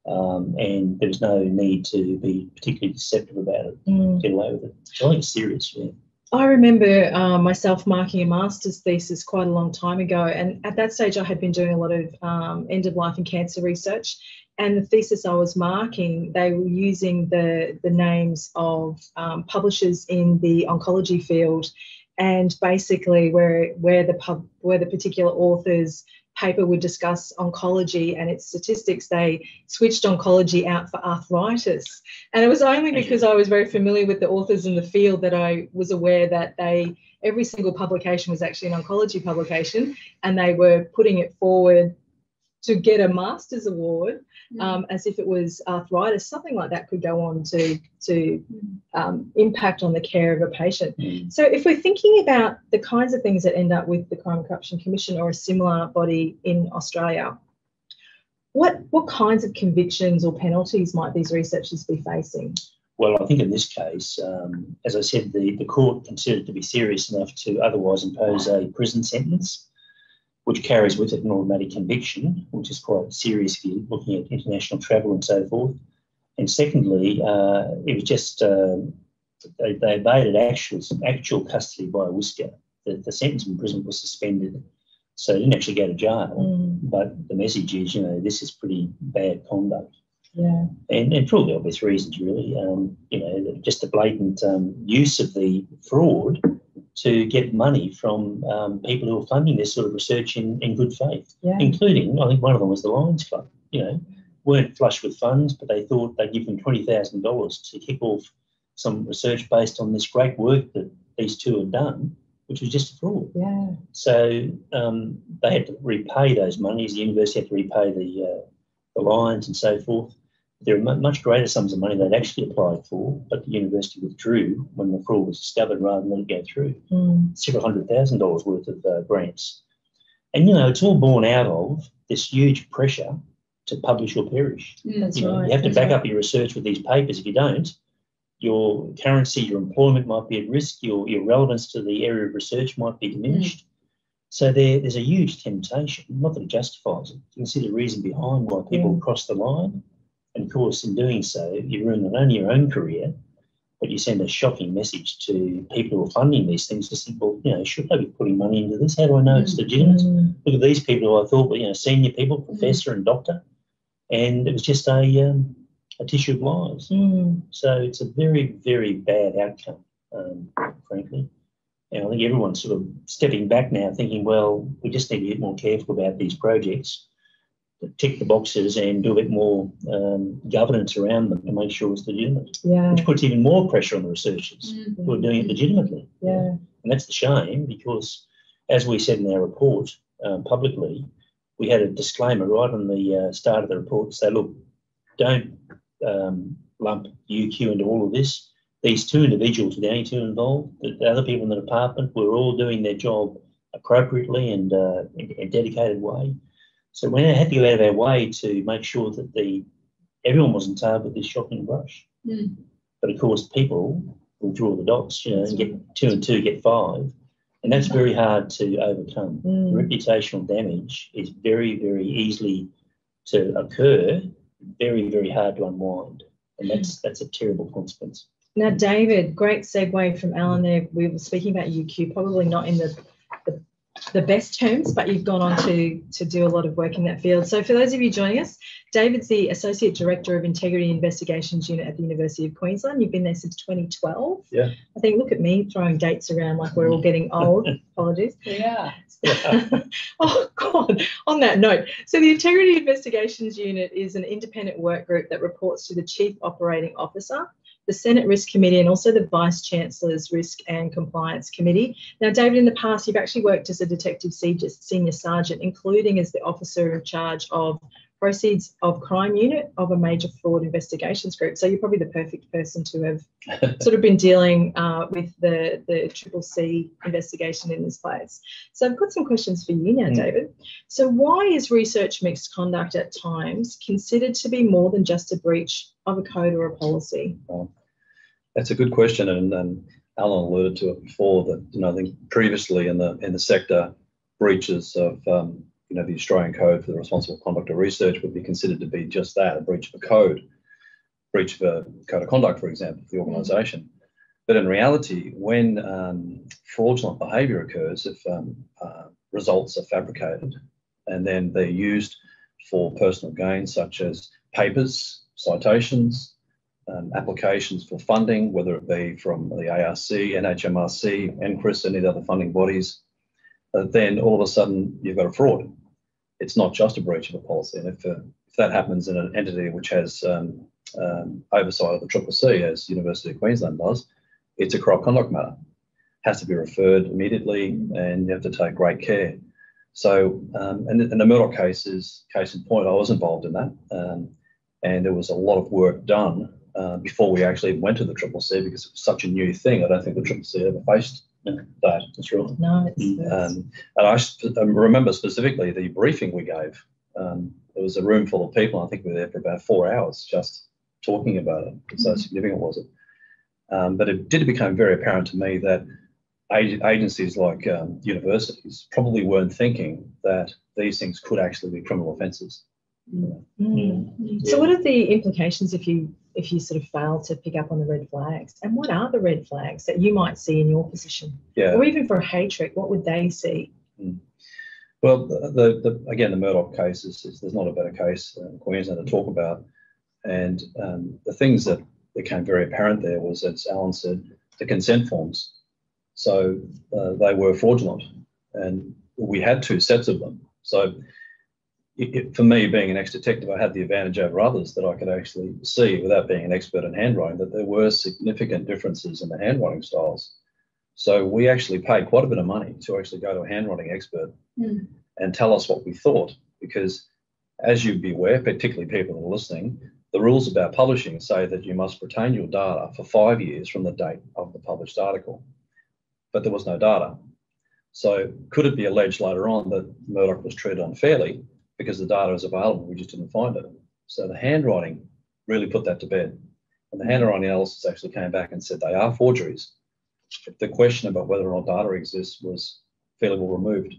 um, and there was no need to be particularly deceptive about it, mm. get away with it. So I think it's serious, yeah. I remember uh, myself marking a master's thesis quite a long time ago, and at that stage, I had been doing a lot of um, end of life and cancer research and the thesis I was marking, they were using the, the names of um, publishers in the oncology field, and basically where where the pub where the particular author's paper would discuss oncology and its statistics, they switched oncology out for arthritis. And it was only because I was very familiar with the authors in the field that I was aware that they every single publication was actually an oncology publication, and they were putting it forward to get a master's award mm. um, as if it was arthritis, something like that could go on to, to mm. um, impact on the care of a patient. Mm. So, if we're thinking about the kinds of things that end up with the Crime and Corruption Commission or a similar body in Australia, what, what kinds of convictions or penalties might these researchers be facing? Well, I think in this case, um, as I said, the, the court considered to be serious enough to otherwise impose a prison sentence which carries with it an automatic conviction, which is quite serious if you're looking at international travel and so forth. And secondly, uh, it was just uh, they, they evaded actual, actual custody by a whisker. The, the sentence in prison was suspended, so they didn't actually go to jail. Mm. but the message is, you know, this is pretty bad conduct. Yeah. And, and for all the obvious reasons, really, um, you know, just a blatant um, use of the fraud to get money from um, people who are funding this sort of research in, in good faith, Yeah. including, I think one of them was the Lions Club, you know, weren't flush with funds, but they thought they'd give them $20,000 to kick off some research based on this great work that these two had done, which was just a fraud. Yeah. So um, they had to repay those monies. The university had to repay the uh, the Lions and so forth. There are much greater sums of money they'd actually applied for, but the university withdrew when the fraud was discovered rather than let it go through. Mm. Several hundred thousand dollars worth of uh, grants. And you know, it's all born out of this huge pressure to publish or perish. That's You know, right. you have to that's back right. up your research with these papers. If you don't, your currency, your employment might be at risk, your, your relevance to the area of research might be diminished. So there, there's a huge temptation, not that it justifies it. You can see the reason behind why people Yeah. cross the line. And of course, in doing so, you ruin not only your own career, but you send a shocking message to people who are funding these things to say, well, you know, should I be putting money into this? How do I know it's legitimate? Mm. Look at these people who I thought were, you know, senior people, professor and doctor, and it was just a um, a tissue of lies. Mm. So it's a very, very bad outcome, um, frankly. And I think everyone's sort of stepping back now, thinking, well, we just need to be more careful about these projects, tick the boxes, and do a bit more um, governance around them to make sure it's legitimate, Yeah. which puts even more pressure on the researchers Mm. who are doing it legitimately. Yeah. And that's the shame because, as we said in our report um, publicly, we had a disclaimer right on the uh, start of the report to say, look, don't um, lump UQ into all of this. These two individuals were the only two involved. The, the other people in the department were all doing their job appropriately and uh, in a dedicated way. So we had to go out of our way to make sure that the everyone wasn't tarred with this shocking brush. Mm. But of course, people will draw the dots, you know, and get two and two get five, and that's very hard to overcome. Mm. Reputational damage is very, very easily to occur, very, very hard to unwind, and that's that's a terrible consequence. Now, David, great segue from Alan there. We were speaking about UQ, probably not in the, the, the best terms, but you've gone on to, to do a lot of work in that field. So, for those of you joining us, David's the Associate Director of Integrity Investigations Unit at the University of Queensland. You've been there since 2012. Yeah. I think, look at me throwing dates around like we're all getting old. Apologies. Yeah. oh God! On that note, so the Integrity Investigations Unit is an independent work group that reports to the Chief Operating Officer, the Senate Risk Committee, and also the Vice Chancellor's Risk and Compliance Committee. Now, David, in the past, you've actually worked as a detective senior sergeant, including as the officer in charge of proceeds of crime unit of a major fraud investigations group. So you're probably the perfect person to have sort of been dealing uh, with the the triple C investigation in this place. So I've got some questions for you now, Mm. David. So why is research misconduct at times considered to be more than just a breach of a code or a policy? That's a good question, and, and Alan alluded to it before that you know I think previously in the in the sector breaches of um, you know the Australian Code for the Responsible Conduct of Research would be considered to be just that a breach of a code, breach of a code of conduct, for example, for the organisation. But in reality, when um, fraudulent behaviour occurs, if um, uh, results are fabricated and then they're used for personal gain, such as papers, citations, um, applications for funding, whether it be from the ARC, NHMRC, NCRIS, any the other funding bodies, uh, then all of a sudden you've got a fraud. It's not just a breach of a policy. And if, uh, if that happens in an entity which has um, um, oversight of the Triple C, as University of Queensland does, it's a corrupt conduct matter. Has to be referred immediately, and you have to take great care. So, um, and, and the Murdoch case is case in point. I was involved in that, um, and there was a lot of work done uh, before we actually went to the Triple C because it was such a new thing. I don't think the Triple C ever faced that. That's right. No, it's, Mm, Um, and I sp- um, remember specifically the briefing we gave. Um, there was a room full of people. I think we were there for about four hours just talking about it. So significant was it? Um, but it did become very apparent to me that ag- agencies like um, universities probably weren't thinking that these things could actually be criminal offences. Mm. So what are the implications if you if you sort of fail to pick up on the red flags? And what are the red flags that you might see in your position? Yeah. Or even for a HREC, what would they see? Well, the, the, the again, the Murdoch case is, is, there's not a better case in Queensland to talk about. And um, the things that became very apparent there was, as Alan said, the consent forms. So uh, they were fraudulent, and we had two sets of them. So it, it, for me, being an ex-detective, I had the advantage over others that I could actually see, without being an expert in handwriting, that there were significant differences in the handwriting styles. So we actually paid quite a bit of money to actually go to a handwriting expert Mm. and tell us what we thought, because as you'd be aware, particularly people that are listening, the rules about publishing say that you must retain your data for five years from the date of the published article. But there was no data. So could it be alleged later on that Murdoch was treated unfairly because the data is available, we just didn't find it? So the handwriting really put that to bed. And the handwriting analysis actually came back and said they are forgeries. The question about whether or not data exists was fairly well removed.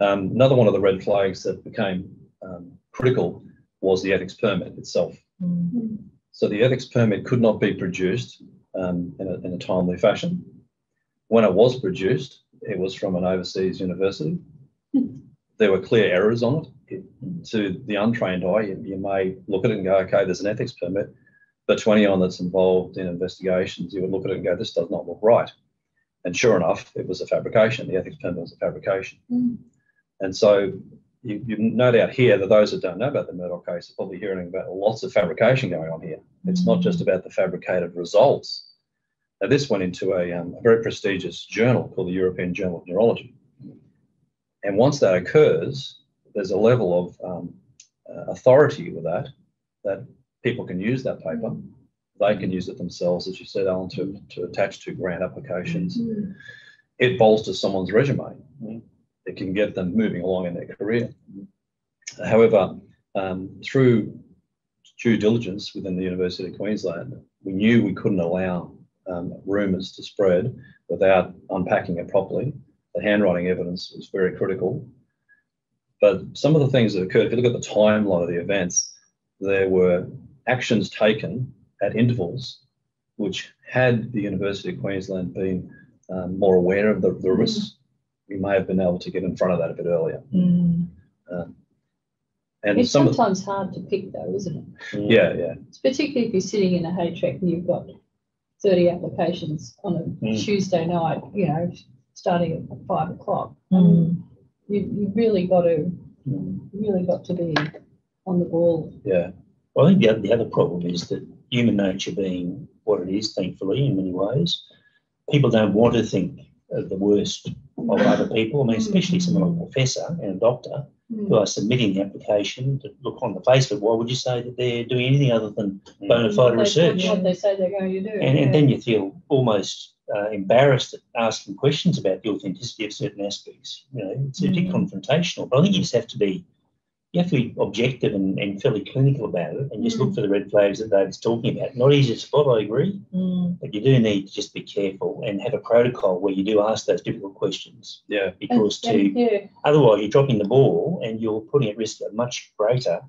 Um, another one of the red flags that became um, critical was the ethics permit itself. Mm. So the ethics permit could not be produced um, in, a, in, a, timely fashion. When it was produced, it was from an overseas university. There were clear errors on it. to the untrained eye, you, you, may look at it and go, okay, there's an ethics permit. But to anyone that's involved in investigations, you would look at it and go, this does not look right. And sure enough, it was a fabrication. The ethics permit was a fabrication. Mm. And so you, you, no doubt hear that those that don't know about the Murdoch case are probably hearing about lots of fabrication going on here. It's not just about the fabricated results. Now, this went into a, um, a very prestigious journal called the European Journal of Neurology. And once that occurs, there's a level of um, uh, authority with that, that people can use that paper. They can use it themselves, as you said, Alan, to, to attach to grant applications. Mm. It bolsters someone's resume. It can get them moving along in their career. However, um, through due diligence within the University of Queensland, we knew we couldn't allow um, rumours to spread without unpacking it properly. The handwriting evidence was very critical. But some of the things that occurred, if you look at the timeline of the events, there were actions taken at intervals which, had the University of Queensland been um, more aware of the, the risks, we may have been able to get in front of that a bit earlier. Mm. Um, and It's some sometimes hard to pick though, isn't it? yeah, yeah, It's particularly if you're sitting in a HREC and you've got 30 applications on a Mm. Tuesday night, you know, starting at five o'clock. Mm. You, you really got to, you really got to be on the ball. yeah, Well, I think the other, the other problem is that human nature being what it is, thankfully, in many ways, people don't want to think of the worst of other people. I mean, especially someone like a professor and a doctor Mm. who are submitting the application to look on the face of it. Why would you say that they're doing anything other than bona fide they- research? What they say they're going to do. And, and then you feel almost uh, embarrassed at asking questions about the authenticity of certain aspects. You know, it's a bit Mm. confrontational, but I think you just have to be, you have to be objective and, and fairly clinical about it and just look for the red flags that David's talking about. Not easy to spot, I agree, Mm. but you do need to just be careful and have a protocol where you do ask those difficult questions yeah, because to and, yeah, otherwise you're dropping the ball and you're putting at risk a much greater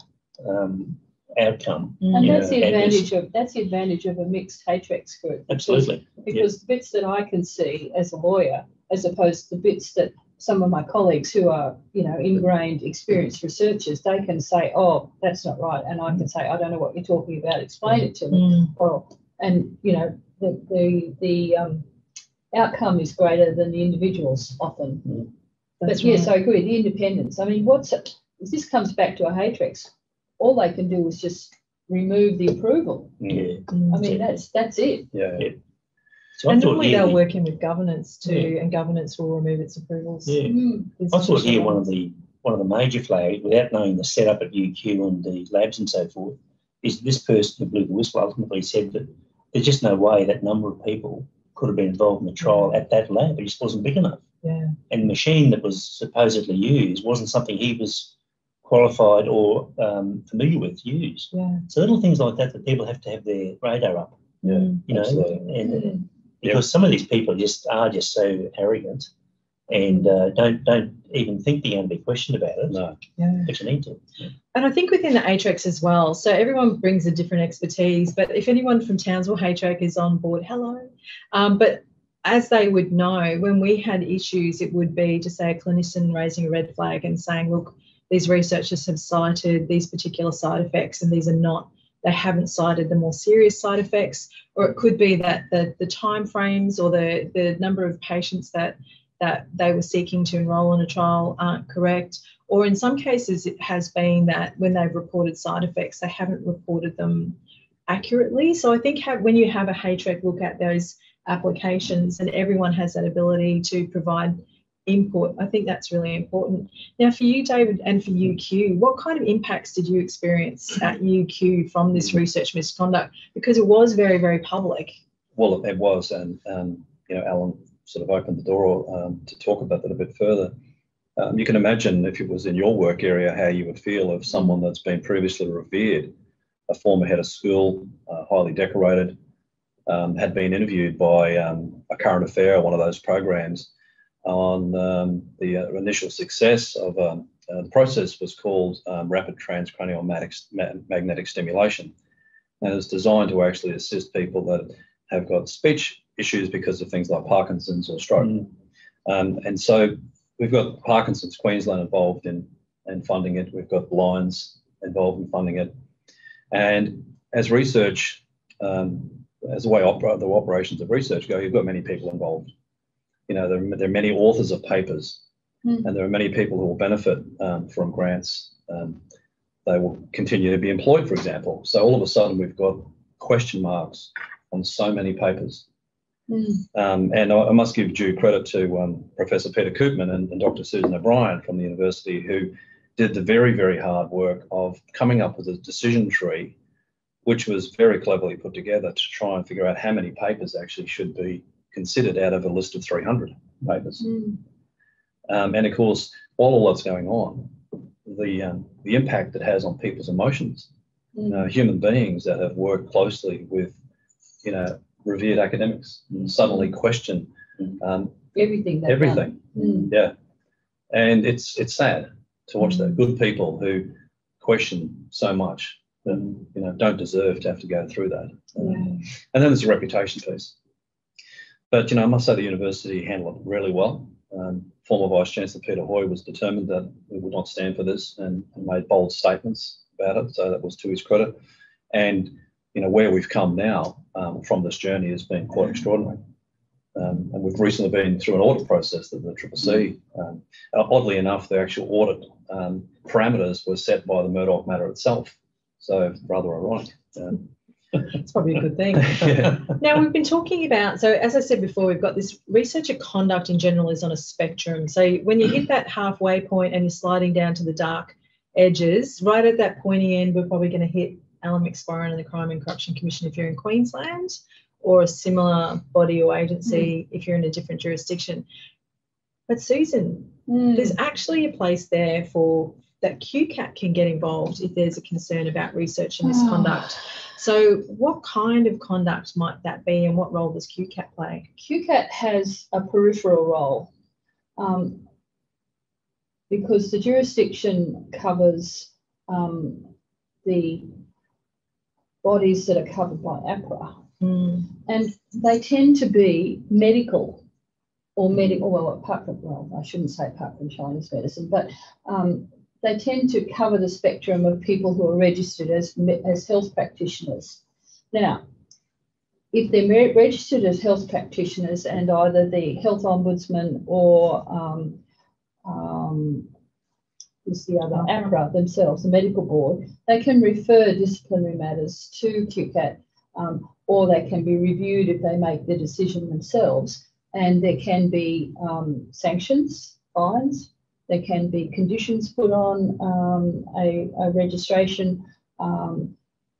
um, outcome. and that's know, the advantage of that's the advantage of a mixed HRECs group. because- Absolutely. Because the bits that I can see as a lawyer, as opposed to the bits that some of my colleagues who are, you know, ingrained, experienced researchers, they can say, "Oh, that's not right," and I can say, "I don't know what you're talking about. Explain it to me." Mm. Or, and you know, the the the um, outcome is greater than the individuals often. But That's yes, right. I agree. The independence. I mean, what's it? This comes back to a HRECs. All they can do is just remove the approval. Yeah. Mm. I mean, that's that's it. yeah, Yeah. So and thought normally they're the- work with governance too, and governance will remove its approvals. yeah. Mm. I thought here one of the one of the major flags, without knowing the setup at UQ and the labs and so forth, is this person who blew the whistle ultimately said that there's just no way that number of people could have been involved in the trial at that lab. It just wasn't big enough. Yeah. And the machine that was supposedly used wasn't something he was qualified or um, familiar with to use. Yeah. So little things like that that people have to have their radar up, yeah, Mm. you know, Absolutely. and Mm. Because some of these people just are just so arrogant and uh, don't don't even think they're going to be questioned about it, no, Yeah. but you need to. And I think within the HRECs as well. So everyone brings a different expertise, but if anyone from Townsville HREC is on board, hello. Um, but as they would know, when we had issues, it would be to say a clinician raising a red flag and saying, look, these researchers have cited these particular side effects and these are not they haven't cited the more serious side effects or it could be that the, the time frames or the, the number of patients that that they were seeking to enrol in a trial aren't correct. Or in some cases it has been that when they've reported side effects they haven't reported them accurately. So i think have, when you have a HREC look at those applications and everyone has that ability to provide input. I think that's really important. Now, for you, David, and for UQ, what kind of impacts did you experience at UQ from this research misconduct? Because it was very, very public. Well, it was, and um, you know, Alan sort of opened the door um, to talk about that a bit further. Um, you can imagine if it was in your work area how you would feel if someone that's been previously revered, a former head of school, uh, highly decorated, um, had been interviewed by um, a current affair, one of those programs, on um, the uh, initial success of um, uh, the process was called um, rapid transcranial magnetic stimulation. And it's designed to actually assist people that have got speech issues because of things like Parkinson's or stroke. Mm. Um, and so we've got Parkinson's Queensland involved in, in funding it. We've got Lions involved in funding it. And as research, um, as the way opera, the operations of research go, you've got many people involved you know, there, there, are many authors of papers, mm. and there are many people who will benefit um, from grants. Um, they will continue to be employed, for example. So all of a sudden, we've got question marks on so many papers. Mm. Um, and I, I, must give due credit to um, Professor Peter Koopman and, and Dr. Susan O'Brien from the university, who did the very, very hard work of coming up with a decision tree, which was very cleverly put together to try and figure out how many papers actually should be considered out of a list of 300 papers. Mm. Um, and of course, while all that's going on, the, um, the impact it has on people's emotions, mm. you know, human beings that have worked closely with, you know, revered academics mm. suddenly question um, everything. Everything. Mm. Yeah. And it's, it's sad to watch that. Mm. Good people who question so much and you know don't deserve to have to go through that. Yeah. And then there's a reputation piece. But you know, I must say the university handled it really well. Um, former Vice Chancellor Peter Høj was determined that we would not stand for this and, and, made bold statements about it. So that was to his credit. And you know, where we've come now um, from this journey has been quite extraordinary. Um, and we've recently been through an audit process that the Triple C. Um, oddly enough, the actual audit um, parameters were set by the Murdoch matter itself. So rather ironic. It's probably a good thing. yeah. Now, we've been talking about, so as I said before, we've got this researcher conduct in general is on a spectrum. So when you hit that halfway point and you're sliding down to the dark edges, right at that pointy end, we're probably going to hit Alan MacSporran and the Crime and Corruption Commission if you're in Queensland, or a similar body or agency mm. if you're in a different jurisdiction. But Susan, mm. there's actually a place there for that QCAT can get involved if there's a concern about research and misconduct. Oh. So, what kind of conduct might that be, and what role does QCAT play? QCAT has a peripheral role um, because the jurisdiction covers um, the bodies that are covered by AHPRA, mm. and they tend to be medical or medical. Well, apart from well, I shouldn't say apart from Chinese medicine, but um, they tend to cover the spectrum of people who are registered as, as health practitioners. Now, if they're registered as health practitioners and either the health ombudsman or um, um, is the other AHPRA themselves, the medical board, they can refer disciplinary matters to QCAT um, or they can be reviewed if they make the decision themselves. And there can be um, sanctions, fines, there can be conditions put on um, a, a, registration. Um,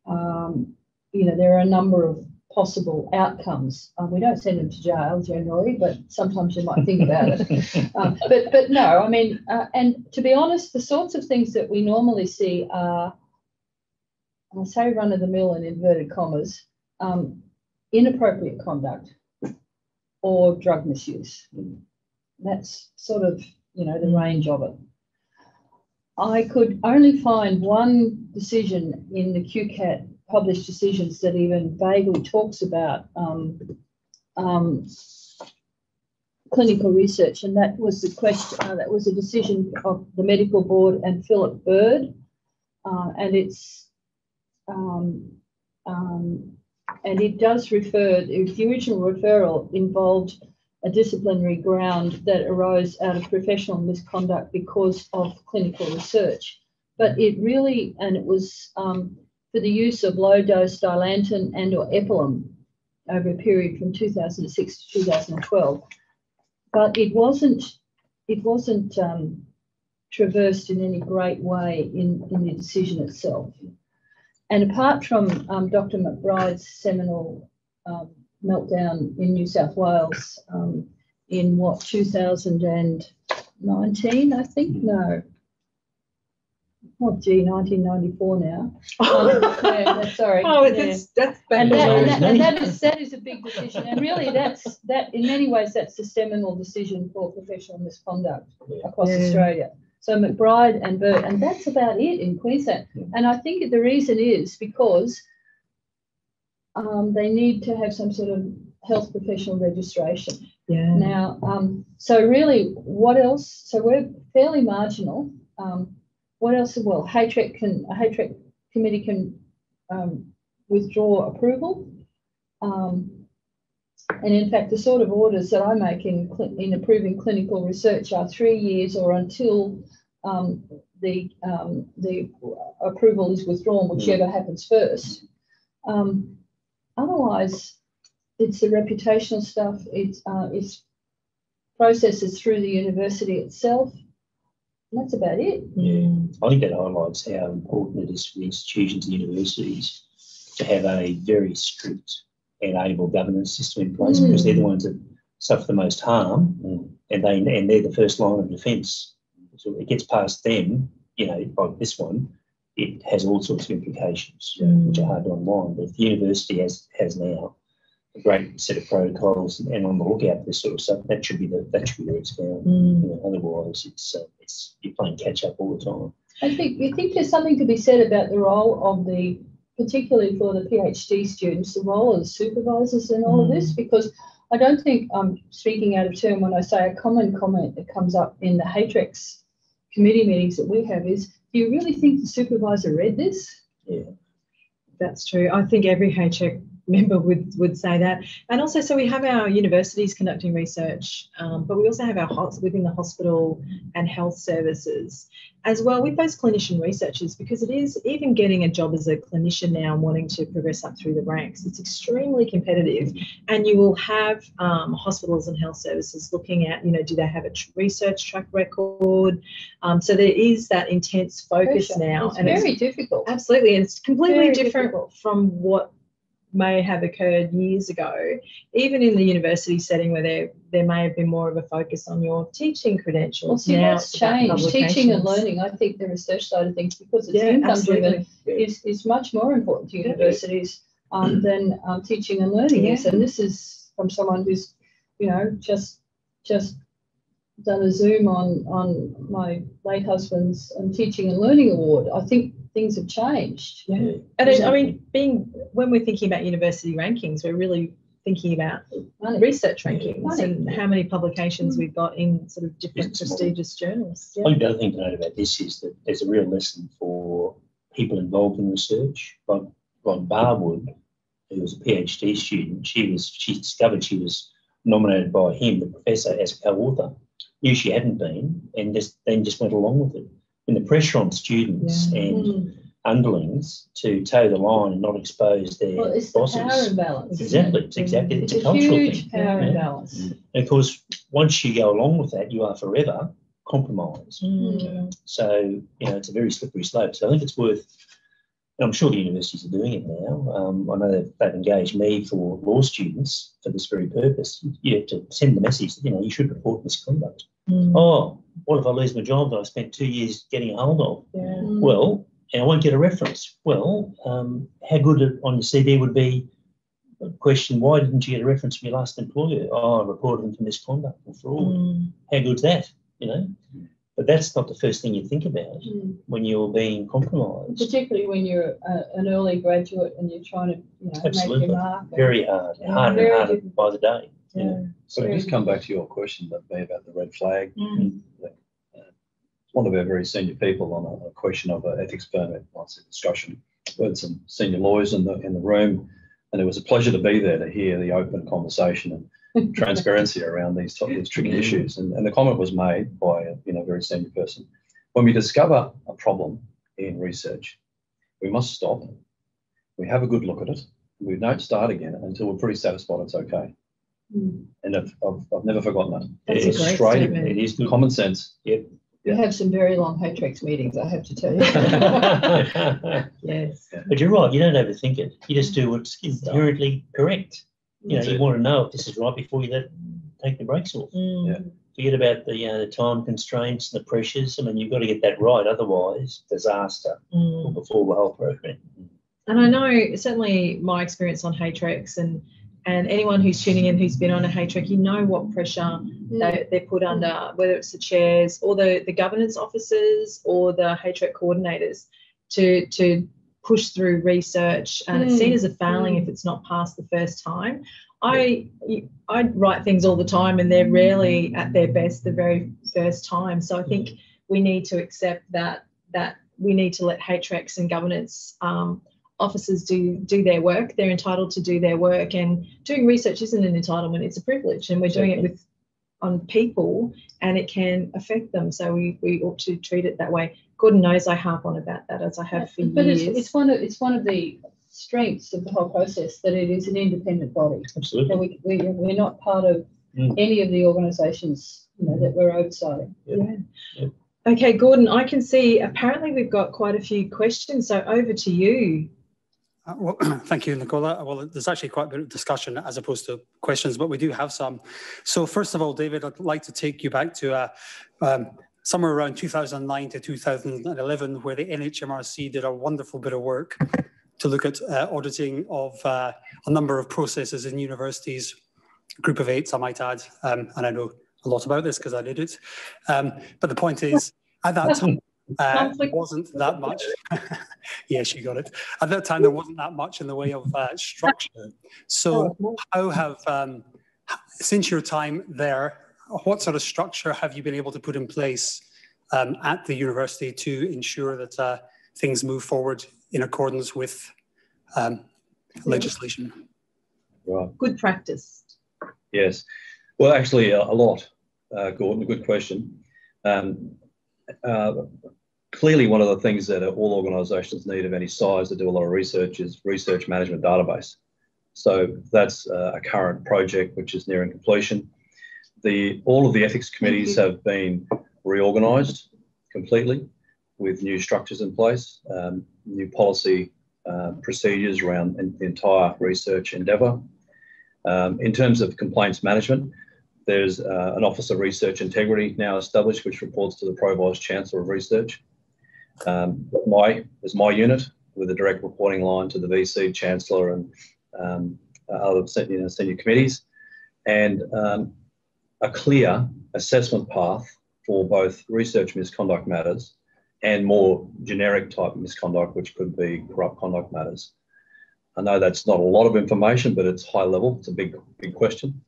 um, you know, there are a number of possible outcomes. Um, we don't send them to jail generally, but sometimes you might think about it. Um, but but no, I mean, uh, and to be honest, the sorts of things that we normally see are, I say, run of the mill in inverted commas, um, inappropriate conduct or drug misuse. That's sort of you know, the range of it. I could only find one decision in the QCAT published decisions that even vaguely talks about um, um, clinical research, and that was the question. Uh, that was a decision of the medical board and Philip Bird, uh, and it's um, um, and it does refer. The original referral involved a disciplinary ground that arose out of professional misconduct because of clinical research, but it really and it was um, for the use of low dose dilantin and or epilim over a period from 2006 to 2012 but it wasn't it wasn't um, traversed in any great way in, in the decision itself. And apart from um, Dr. McBride's seminal um, meltdown in New South Wales um, in what 2019, I think no. Oh gee, 1994 now. Um, yeah, sorry. Oh, yeah that's that's and bad. that, and, that, and isn't that it? is that is a big decision, and really that's that in many ways that's the seminal decision for professional misconduct Yeah. across Yeah. Australia. So McBride and Burt, and that's about it in Queensland. And I think the reason is because um, they need to have some sort of health professional registration. Yeah. Now, um, so really, what else? So we're fairly marginal. Um, what else? Well, HREC can a HREC committee can um, withdraw approval. Um, and in fact, the sort of orders that I make in, cl- in approving clinical research are three years or until um, the, um, the approval is withdrawn, whichever happens first. Um, otherwise, it's the reputational stuff, it's, uh, it's processes through the university itself. And that's about it. Yeah. I think that highlights how important it is for the institutions and universities to have a very strict and able governance system in place because they're the ones that suffer the most harm Mm. and they and they're the first line of defence. So it gets past them, you know, like this one, it has all sorts of implications which are hard to unwind. But if the university has has now a great set of protocols and on the lookout for this sort of stuff, that should be the that should be where it's going. Mm. You know, otherwise, it's uh, it's you're playing catch up all the time. I think you think there's something to be said about the role of the, particularly for the PhD students, the role of the supervisors in all of this, because I don't think I'm speaking out of turn when I say a common comment that comes up in the HRECs committee meetings that we have is, do you really think the supervisor read this? Yeah. That's true. I think every HREC member would, would say that. And also, so we have our universities conducting research, um, but we also have our within the hospital and health services as well with those clinician researchers because it is even getting a job as a clinician now and wanting to progress up through the ranks. It's extremely competitive, and you will have um, hospitals and health services looking at, you know, do they have a tr- research track record? Um, so there is that intense focus Pressure. now, It's and it's very difficult. Absolutely, and it's completely Very different difficult. from what may have occurred years ago, even in the university setting where there there may have been more of a focus on your teaching Well, credentials. see, now that's changed. Teaching and learning, I think the research side of things, because it's Yeah, income driven, is, is much more important to universities um, than um, teaching and learning is. Yeah. And this is from someone who's, you know, just just done a Zoom on on my late husband's um, teaching and learning award. I think things have changed. Yeah. And it, I mean, being when we're thinking about university rankings, we're really thinking about Money. research rankings Money. and how many publications mm. we've got in sort of different model. prestigious journals. I think the other thing to note about this is that there's a real lesson for people involved in research. Like Barwood, who was a PhD student, she was she discovered she was nominated by him, the professor, as a co-author. Knew she hadn't been, and just then just went along with it. And the pressure on students Yeah. and Mm. underlings to toe the line and not expose their Well, it's the bosses. power imbalance. isn't it? Exactly, it's exactly it's, It's a a cultural huge thing. power Yeah. imbalance. And of course, once you go along with that, you are forever compromised. Mm. So, you know, it's a very slippery slope. So I think it's worth, I'm sure the universities are doing it now. Um, I know they've, they've engaged me for law students for this very purpose. You have to send the message that, you know, you should report misconduct. Mm. Oh, what if I lose my job that I spent two years getting a hold of? Yeah. Mm. Well, and I won't get a reference. Well, um, how good on your CV would be a question, why didn't you get a reference from your last employer? Oh, I reported them for misconduct or fraud Mm. how good's that? You know, but that's not the first thing you think about Mm. when you're being compromised. Particularly when you're a, an early graduate and you're trying to, you know, Absolutely. make your mark. and- Very hard, harder and harder difficult. by the day. Yeah. So I just come back to your question that me about the red flag. Mm. One of our very senior people on a, a question of an ethics permit once a discussion. We had some senior lawyers in the in the room, and it was a pleasure to be there to hear the open conversation and transparency around these top, these tricky issues. And, and the comment was made by a you know very senior person. When we discover a problem in research, we must stop. We have a good look at it. We don't start again until we're pretty satisfied it's okay. Mm. And I've, I've, I've never forgotten that. That's a It's great straight, statement. It is common sense. Yep. We have some very long HRECs meetings, I have to tell you. Yes. But you're right, you don't overthink it. You just do what's inherently correct. You know, That's you it. want to know if this is right before you let take the brakes off. Mm. Yeah. Forget about the, uh, the time constraints and the pressures. I mean, you've got to get that right, otherwise disaster Mm. will befall the whole program. And I know certainly my experience on HRECs and and anyone who's tuning in who's been on a HRECs, you know what pressure they, they're put under, whether it's the chairs or the, the governance officers or the HRECs coordinators to to push through research. And it's seen Mm. as a failing if it's not passed the first time. I I write things all the time and they're rarely at their best the very first time. So I think we need to accept that that we need to let HRECs and governance um, officers do do their work. They're entitled to do their work, and doing research isn't an entitlement; it's a privilege, and we're doing it with on people, and it can affect them. So we we ought to treat it that way. Gordon knows I harp on about that as I have for But it's, years. it's one of, it's one of the strengths of the whole process, that it is an independent body. Absolutely. And we, we, we're not part of Mm. any of the organisations, you know, that we're oversighting. yeah. Yep. Okay, Gordon, I can see apparently we've got quite a few questions. So over to you. Uh, Well, thank you, Nicola. Well, there's actually quite a bit of discussion as opposed to questions, but we do have some. So first of all, David, I'd like to take you back to uh, um, somewhere around 2009 to 2011, where the NHMRC did a wonderful bit of work to look at uh, auditing of uh, a number of processes in universities, group of eights, I might add, um, and I know a lot about this because I did it. Um, but the point is, at that time, uh, Conflict. wasn't that much. yes, you got it. At that time, there wasn't that much in the way of uh, structure. So, how have, um, since your time there, what sort of structure have you been able to put in place um, at the university to ensure that uh, things move forward in accordance with um, legislation? Right. Good practice. Yes. Well, actually, a, a lot, uh, Gordon. A good question. Um, uh, clearly, one of the things that all organisations need of any size to do a lot of research is research management database. So that's uh, a current project which is nearing completion. The all of the ethics committees have been reorganised completely with new structures in place, um, new policy uh, procedures around the entire research endeavour. Um, in terms of complaints management, there's uh, an Office of Research Integrity now established, which reports to the Pro Vice Chancellor of Research. Um, my is my unit with a direct reporting line to the VC Chancellor and um, other you know, senior committees, and um, a clear assessment path for both research misconduct matters and more generic type misconduct, which could be corrupt conduct matters. I know that's not a lot of information, but it's high level. It's a big, big question.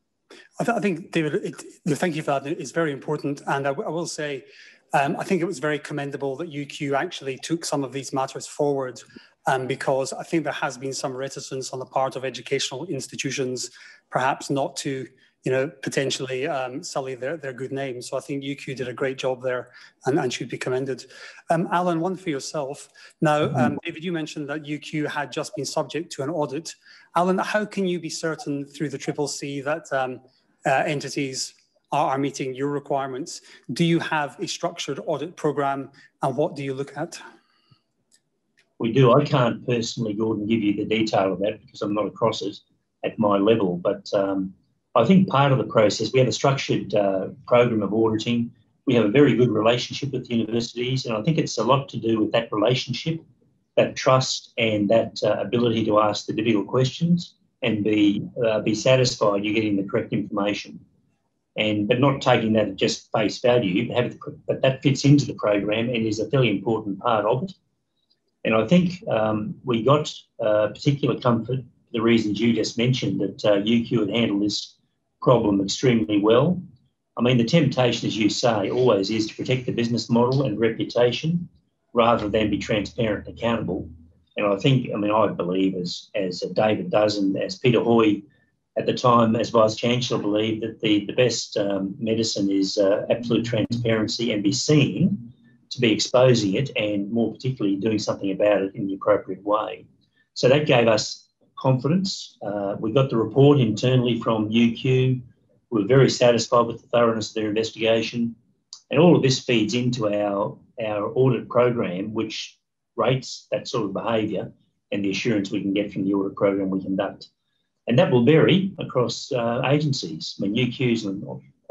I, th- I think, David, it, thank you for that. It's very important. And I, w- I will say, um, I think it was very commendable that UQ actually took some of these matters forward um, because I think there has been some reticence on the part of educational institutions, perhaps not to, you know, potentially um, sully their, their good name. So I think UQ did a great job there and, and should be commended. Um, Alan, one for yourself. Now, um, David, you mentioned that UQ had just been subject to an audit. Alan, how can you be certain through the Triple C that um, uh, entities are, meeting your requirements? Do you have a structured audit program and what do you look at? We do. I can't personally, Gordon, give you the detail of that because I'm not across it at my level. But um, I think part of the process, we have a structured uh, program of auditing. We have a very good relationship with universities, and I think it's a lot to do with that relationship, that trust, and that uh, ability to ask the difficult questions and be uh, be satisfied you're getting the correct information. And but not taking that at just face value, but, have but that fits into the program and is a fairly important part of it. And I think um, we got uh, particular comfort for the reasons you just mentioned that uh, UQ had handled this problem extremely well. I mean, the temptation, as you say, always is to protect the business model and reputation rather than be transparent and accountable. And I think, I mean, I believe, as, as David does and as Peter Høj at the time as Vice Chancellor believed, that the, the best um, medicine is uh, absolute transparency and be seen to be exposing it and more particularly doing something about it in the appropriate way. So that gave us confidence. Uh, we got the report internally from UQ. We were very satisfied with the thoroughness of their investigation. And all of this feeds into our, our audit program, which rates that sort of behaviour and the assurance we can get from the audit program we conduct. And that will vary across uh, agencies. I mean, UQ is a,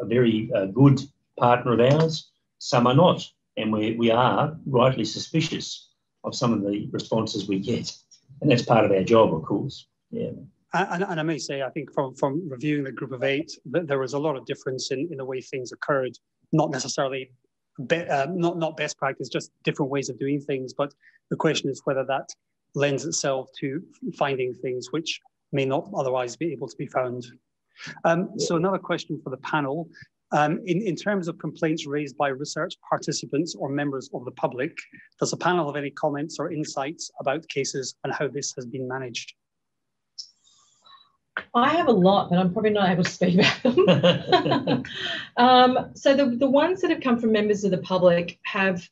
a very uh, good partner of ours, some are not. And we, we are rightly suspicious of some of the responses we get. And that's part of our job, of course. Yeah. And, and, I may say, I think from, from reviewing the group of eight, that there was a lot of difference in, in the way things occurred, not necessarily be, uh, not, not best practice, just different ways of doing things. But the question is whether that lends itself to finding things which may not otherwise be able to be found. Um, so another question for the panel. Um, in, in terms of complaints raised by research participants or members of the public, does the panel have any comments or insights about cases and how this has been managed? I have a lot, but I'm probably not able to speak about them. um, so the, the ones that have come from members of the public have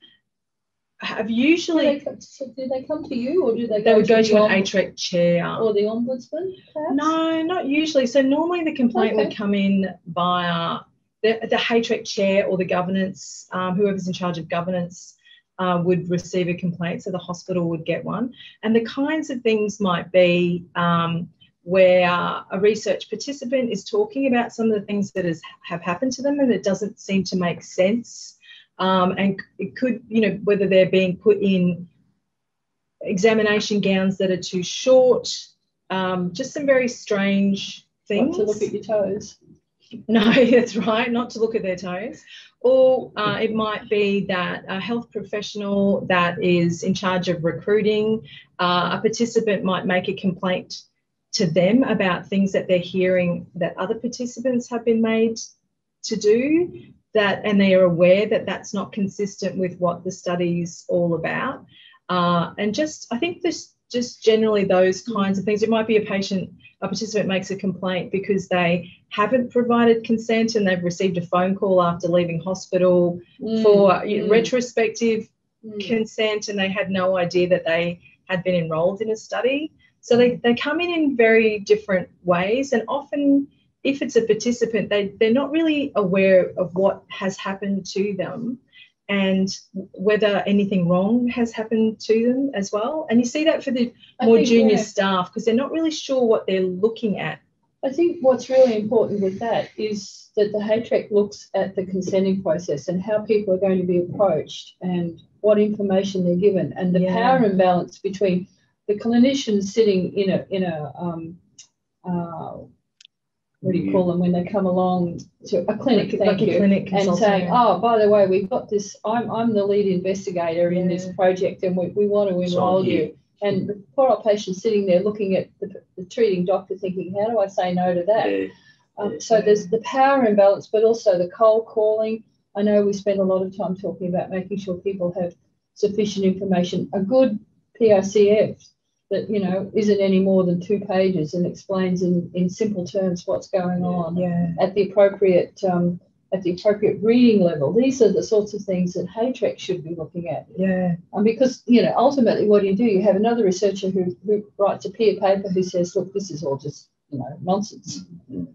have usually. Do they, so do they come to you, or do they? They would go to, to an HREC chair or the ombudsman. Perhaps? No, not usually. So normally the complaint okay. would come in via the the HREC chair or the governance, um, whoever's in charge of governance. Uh, would receive a complaint, so the hospital would get one. And the kinds of things might be um, where a research participant is talking about some of the things that has, have happened to them and it doesn't seem to make sense. Um, and it could, you know, whether they're being put in examination gowns that are too short, um, just some very strange things. Not to look at your toes. No, that's right, not to look at their toes. Or uh, it might be that a health professional that is in charge of recruiting, uh, a participant might make a complaint to them about things that they're hearing that other participants have been made to do that and they are aware that that's not consistent with what the study is all about uh, and just i think this just generally those kinds of things it might be a patient a participant makes a complaint because they haven't provided consent and they've received a phone call after leaving hospital mm, for mm. retrospective mm. consent and they had no idea that they had been enrolled in a study so they, they come in in very different ways. And often, if it's a participant, they, they're not really aware of what has happened to them and whether anything wrong has happened to them as well. And you see that for the more think, junior yeah. staff because they're not really sure what they're looking at. I think what's really important with that is that the HREC looks at the consenting process and how people are going to be approached and what information they're given and the yeah. power imbalance between the clinician sitting in a in a um, uh, what do you call them when they come along to a clinic? Like, thank like you, clinic and saying, "Oh, by the way, we've got this. I'm I'm the lead investigator yeah. in this project, and we, we want to enrol you. you." And the poor old patient sitting there looking at the, the, treating doctor, thinking, "How do I say no to that?" Yeah. Um, so there's the power imbalance, but also the cold calling. I know we spend a lot of time talking about making sure people have sufficient information. A good PICF that you know isn't any more than two pages and explains in, in simple terms what's going on yeah. at the appropriate um, at the appropriate reading level. These are the sorts of things that HREC should be looking at. Yeah. And because, you know, ultimately what do you do? You have another researcher who, who writes a peer paper who says, look, this is all just, you know, nonsense. Mm.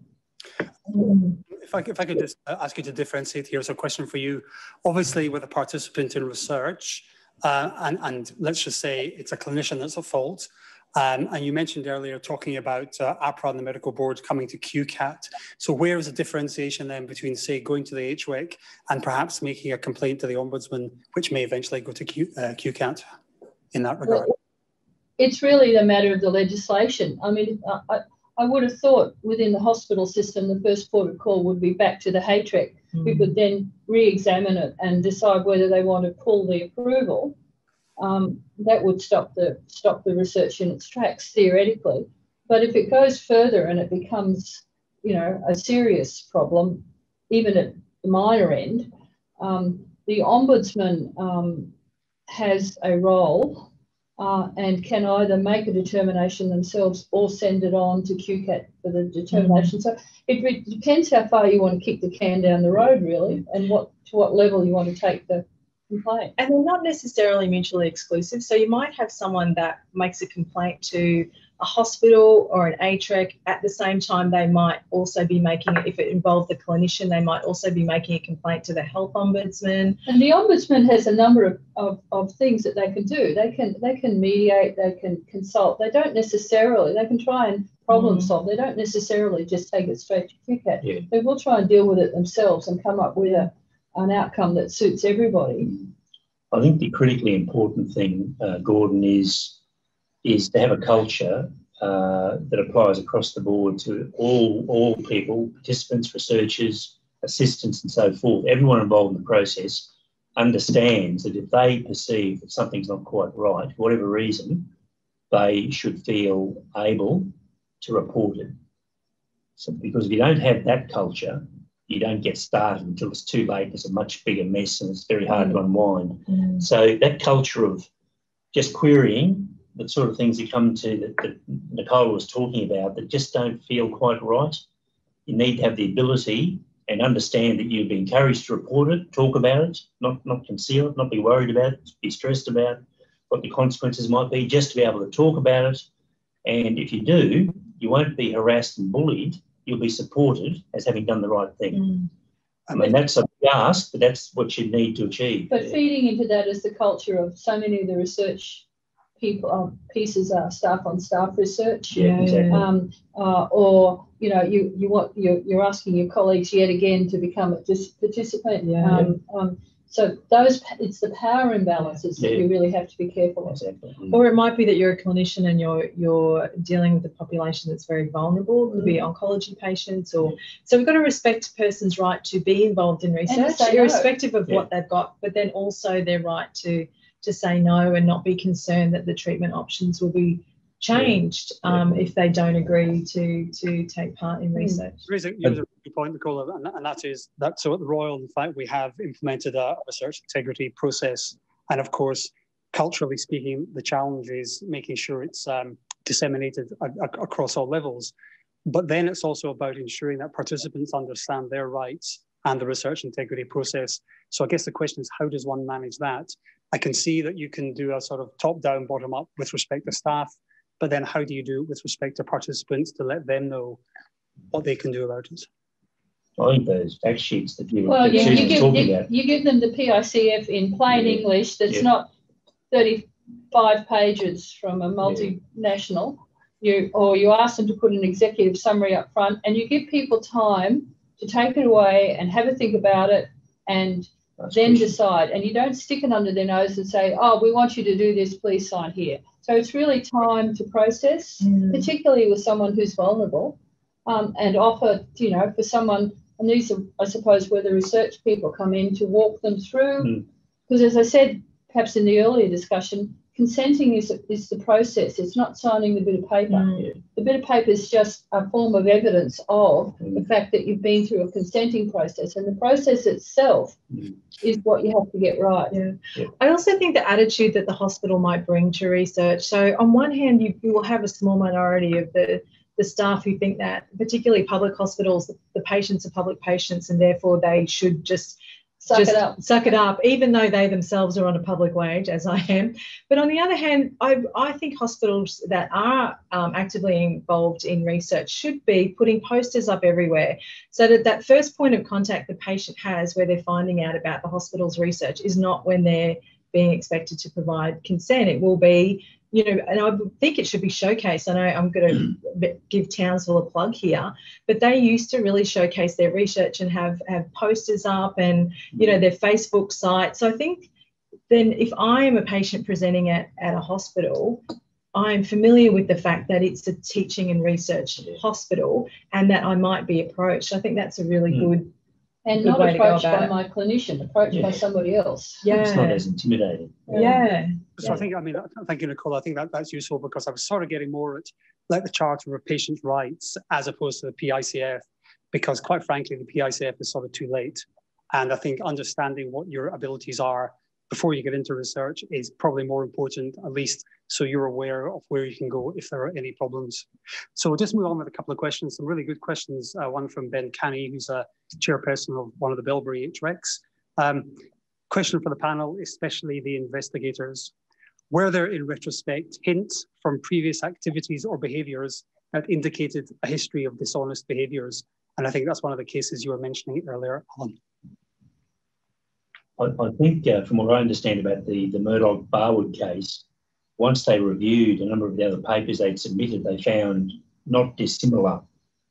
If I, if I could just ask you to differentiate here, so a question for you. Obviously, with a participant in research, uh, and, and, let's just say it's a clinician that's at fault. Um, and you mentioned earlier talking about uh, AHPRA and the medical board coming to QCAT. So where is the differentiation then between, say, going to the HREC and perhaps making a complaint to the ombudsman, which may eventually go to Q, uh, QCAT in that regard? Well, it's really a matter of the legislation. I mean, I, I would have thought within the hospital system, the first port of call would be back to the HREC, mm. who could then re-examine it and decide whether they want to pull the approval. Um, that would stop the stop the research in its tracks theoretically. But if it goes further and it becomes you know, a serious problem, even at the minor end, um, the ombudsman um, has a role uh, and can either make a determination themselves or send it on to QCAT for the determination. Mm-hmm. So it depends how far you want to kick the can down the road, really, and what to what level you want to take the complaint. And they're not necessarily mutually exclusive. So you might have someone that makes a complaint to a hospital or an HREC. At the same time, they might also be making, if it involved the clinician, they might also be making a complaint to the health ombudsman. And the ombudsman has a number of, of, of things that they can do. They can they can mediate, they can consult. They don't necessarily, they can try and problem mm. solve. They don't necessarily just take it straight to QCAT. Yeah. They will try and deal with it themselves and come up with a, an outcome that suits everybody. I think the critically important thing, uh, Gordon, is is to have a culture uh, that applies across the board to all all people, participants, researchers, assistants, and so forth. Everyone involved in the process understands that if they perceive that something's not quite right, for whatever reason, they should feel able to report it. So, because if you don't have that culture, you don't get started until it's too late. It's a much bigger mess and it's very hard mm. to unwind. Mm. So that culture of just querying the sort of things that come to that, that Nicole was talking about that just don't feel quite right. You need to have the ability and understand that you've been encouraged to report it, talk about it, not, not conceal it, not be worried about it, be stressed about what the consequences might be, just to be able to talk about it. And if you do, you won't be harassed and bullied. You'll be supported as having done the right thing. Mm. I mean, that's a ask, but that's what you need to achieve. But feeding into that is the culture of so many of the research people um, pieces are staff on staff research. Yeah, exactly. Um, uh, or you know, you you want you're, you're asking your colleagues yet again to become a participant. Yeah. Um, um, so those it's the power imbalances yeah. that you really have to be careful of. Exactly. Or it might be that you're a clinician and you're you're dealing with a population that's very vulnerable. It could be mm. oncology patients, or so we've got to respect a person's right to be involved in research, irrespective no. of yeah. what they've got, but then also their right to to say no and not be concerned that the treatment options will be changed um, if they don't agree to to take part in hmm. research. There is a, there is a good point, Nicola, and, and that is that so at the Royal, in fact, we have implemented a research integrity process, and of course, culturally speaking, the challenge is making sure it's um, disseminated a, a, across all levels. But then it's also about ensuring that participants understand their rights and the research integrity process. So I guess the question is, how does one manage that? I can see that you can do a sort of top down, bottom up with respect to staff, but then how do you do it with respect to participants to let them know what they can do about it? I think those fact sheets that you well, yeah, you give, you, you, give them the PICF in plain yeah. English that's yeah. not 35 pages from a multinational. You or you ask them to put an executive summary up front, and you give people time to take it away and have a think about it and that's then decide. And you don't stick it under their nose and say, oh, we want you to do this, please sign here. So it's really time to process, mm. particularly with someone who's vulnerable, um, and offer, you know, for someone, and these are, I suppose, where the research people come in to walk them through. Because mm. as I said, perhaps in the earlier discussion, consenting is, is the process. It's not signing the bit of paper. Mm. The bit of paper is just a form of evidence of mm. the fact that you've been through a consenting process, and the process itself mm. is what you have to get right. Yeah. yeah. I also think the attitude that the hospital might bring to research. So, on one hand, you, you will have a small minority of the the staff who think that, particularly public hospitals, the patients are public patients, and therefore they should just suck just it up. Suck it up, even though they themselves are on a public wage, as I am. But on the other hand, I, I think hospitals that are um, actively involved in research should be putting posters up everywhere so that that first point of contact the patient has where they're finding out about the hospital's research is not when they're being expected to provide consent. It will be you know, and I think it should be showcased. I know I'm going to give Townsville a plug here, but they used to really showcase their research and have have posters up and you know their Facebook site. So I think then if I am a patient presenting at, at a hospital, I'm familiar with the fact that it's a teaching and research hospital and that I might be approached. I think that's a really mm. good and not approached by it. my clinician, approached yeah. by somebody else. Yeah, it's not as intimidating. Yeah. So yeah. I think, I mean, thank you, Nicole. I think that that's useful because I was sort of getting more at like the Charter of Patients' Rights as opposed to the PICF. because quite frankly, the PICF is sort of too late. And I think understanding what your abilities are before you get into research is probably more important, at least so you're aware of where you can go if there are any problems. So just move on with a couple of questions, some really good questions. Uh, one from Ben Canny, who's a chairperson of one of the Bellberry HRECs. Um, question for the panel, especially the investigators. Were there, in retrospect, hints from previous activities or behaviours that indicated a history of dishonest behaviours? And I think that's one of the cases you were mentioning earlier on. I, I think, uh, from what I understand about the, the Murdoch Barwood case, once they reviewed a number of the other papers they'd submitted, they found not dissimilar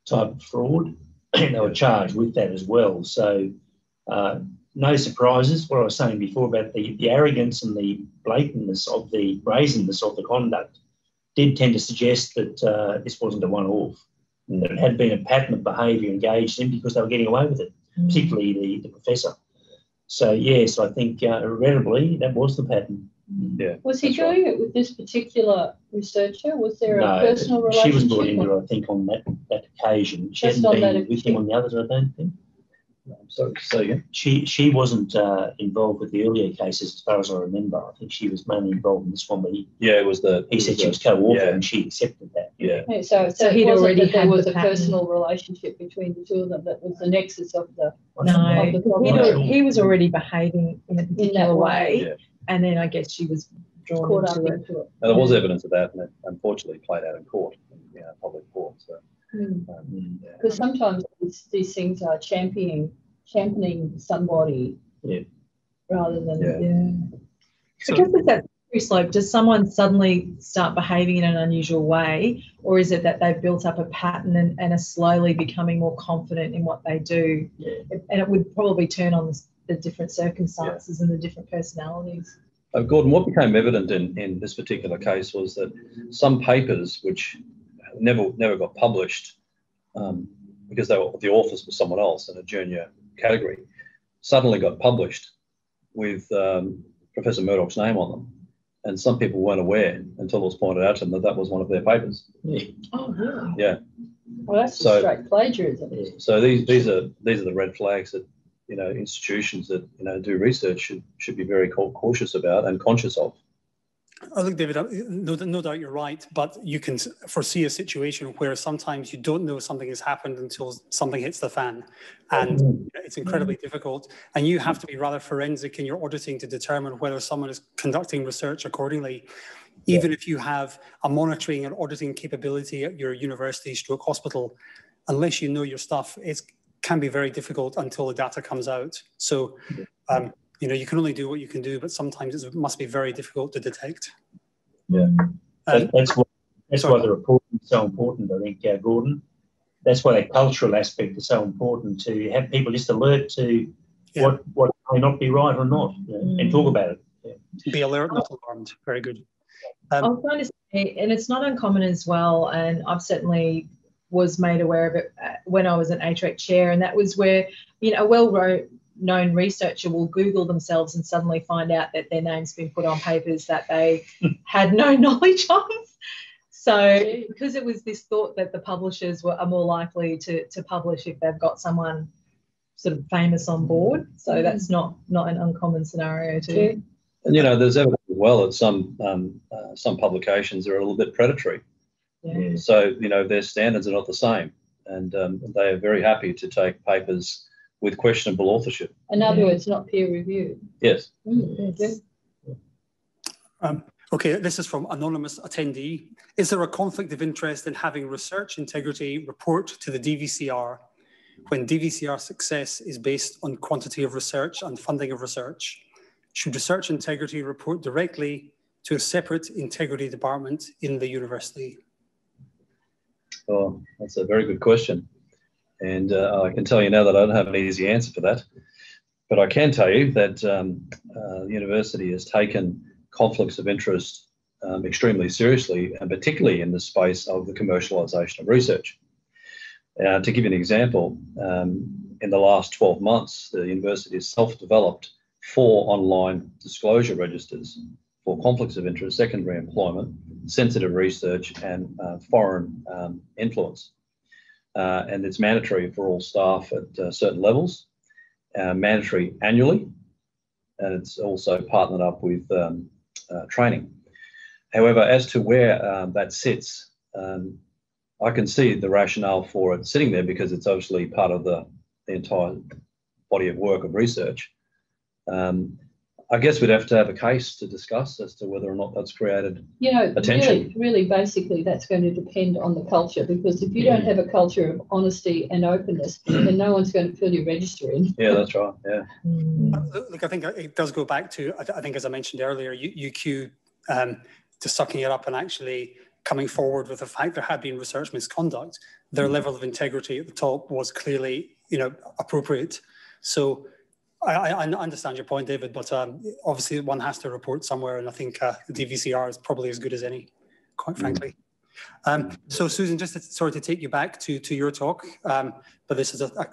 type of fraud. and they were charged with that as well. So, uh, no surprises. What I was saying before about the, the arrogance and the blatantness of the brazenness of the conduct did tend to suggest that uh, this wasn't a one off, and that it had been a pattern of behaviour engaged in because they were getting away with it, mm. particularly the, the professor. So, yes, I think uh, regrettably that was the pattern. Yeah. Was he doing right. it with this particular researcher? Was there no, a personal relationship? She was brought into it, I think, on that, that occasion. She Just hadn't been with him on the others, I don't think. I'm sorry to say again. She she wasn't uh, involved with the earlier cases, as far as I remember. I think she was mainly involved in this one, but he, yeah, it was the he said she was co-author yeah. and she accepted that. Yeah. Okay, so, so, so he'd already there was a personal relationship between the two of them that was the nexus of the no. Of the he, he was already behaving in a particular in way, way. Yeah. And then I guess she was drawn Caught into, it. into it. Now, there was evidence of that, and it unfortunately played out in court, in you know, public court. So. Because mm. um, yeah. sometimes these, these, things are championing championing somebody yeah. rather than yeah. yeah. So, I guess it's that slope. Does someone suddenly start behaving in an unusual way, or is it that they've built up a pattern and, and are slowly becoming more confident in what they do? Yeah. And it would probably turn on the, the different circumstances and the different personalities. Uh, Gordon, what became evident in, in this particular case was that some papers, which never never got published um, because they were the authors were someone else in a junior category, suddenly got published with um, Professor Murdoch's name on them. And some people weren't aware until it was pointed out to them that that was one of their papers. Yeah. Oh, really? Yeah. Well, that's so, straight plagiarism. So these these are these are the red flags that you know institutions that you know do research should should be very cautious about and conscious of. I think, David, no, no doubt you're right, but you can foresee a situation where sometimes you don't know something has happened until something hits the fan. And mm-hmm. it's incredibly difficult. And you have to be rather forensic in your auditing to determine whether someone is conducting research accordingly. Even yeah. if you have a monitoring and auditing capability at your university stroke hospital, unless you know your stuff, it can be very difficult until the data comes out. So um, you know, you can only do what you can do, but sometimes it must be very difficult to detect. Yeah, um, that's why that's why the reporting is so important. I think, uh, Gordon. That's why the cultural aspect is so important to have people just alert to yeah. what what may not be right or not, you know, and talk about it. Yeah. Be alert, not alarmed. Very good. Um, I was going to say, and it's not uncommon as well, and I've certainly was made aware of it uh, when I was an HREC chair, and that was where you know a well known researcher will Google themselves and suddenly find out that their name's been put on papers that they had no knowledge of. So, because it was this thought that the publishers were are more likely to, to publish if they've got someone sort of famous on board. So mm. that's not not an uncommon scenario too. And you know, there's evidence as well that some um, uh, some publications are a little bit predatory. Yeah. So you know, their standards are not the same, and um, they are very happy to take papers with questionable authorship. In other words, not peer reviewed. Yes. Mm, um, okay, this is from anonymous attendee. Is there a conflict of interest in having research integrity report to the DVCR when DVCR success is based on quantity of research and funding of research? Should research integrity report directly to a separate integrity department in the university? Oh, that's a very good question. And uh, I can tell you now that I don't have an easy answer for that. But I can tell you that um, uh, the university has taken conflicts of interest um, extremely seriously, and particularly in the space of the commercialisation of research. Uh, to give you an example, um, in the last 12 months, the university has self developed four online disclosure registers for conflicts of interest, secondary employment, sensitive research, and uh, foreign um, influence. uh, and it's mandatory for all staff at uh, certain levels, uh, mandatory annually, and it's also partnered up with um, uh, training. However, as to where um, that sits, um, I can see the rationale for it sitting there because it's obviously part of the, the entire body of work of research. Um, I guess we'd have to have a case to discuss as to whether or not that's created. You know, Attention. really, really, basically, that's going to depend on the culture because if you don't have a culture of honesty and openness, then no one's going to fill your register in. Yeah, that's right. Yeah. Mm. Uh, Look, I think it does go back to, I think, as I mentioned earlier, UQ um, to sucking it up and actually coming forward with the fact there had been research misconduct. Their level of integrity at the top was clearly, you know, appropriate. So I, I I understand your point, David, but um, obviously one has to report somewhere, and I think uh, the DVCR is probably as good as any, quite frankly. Um, so Susan, just to, sort of take you back to to your talk, um, but this is a, a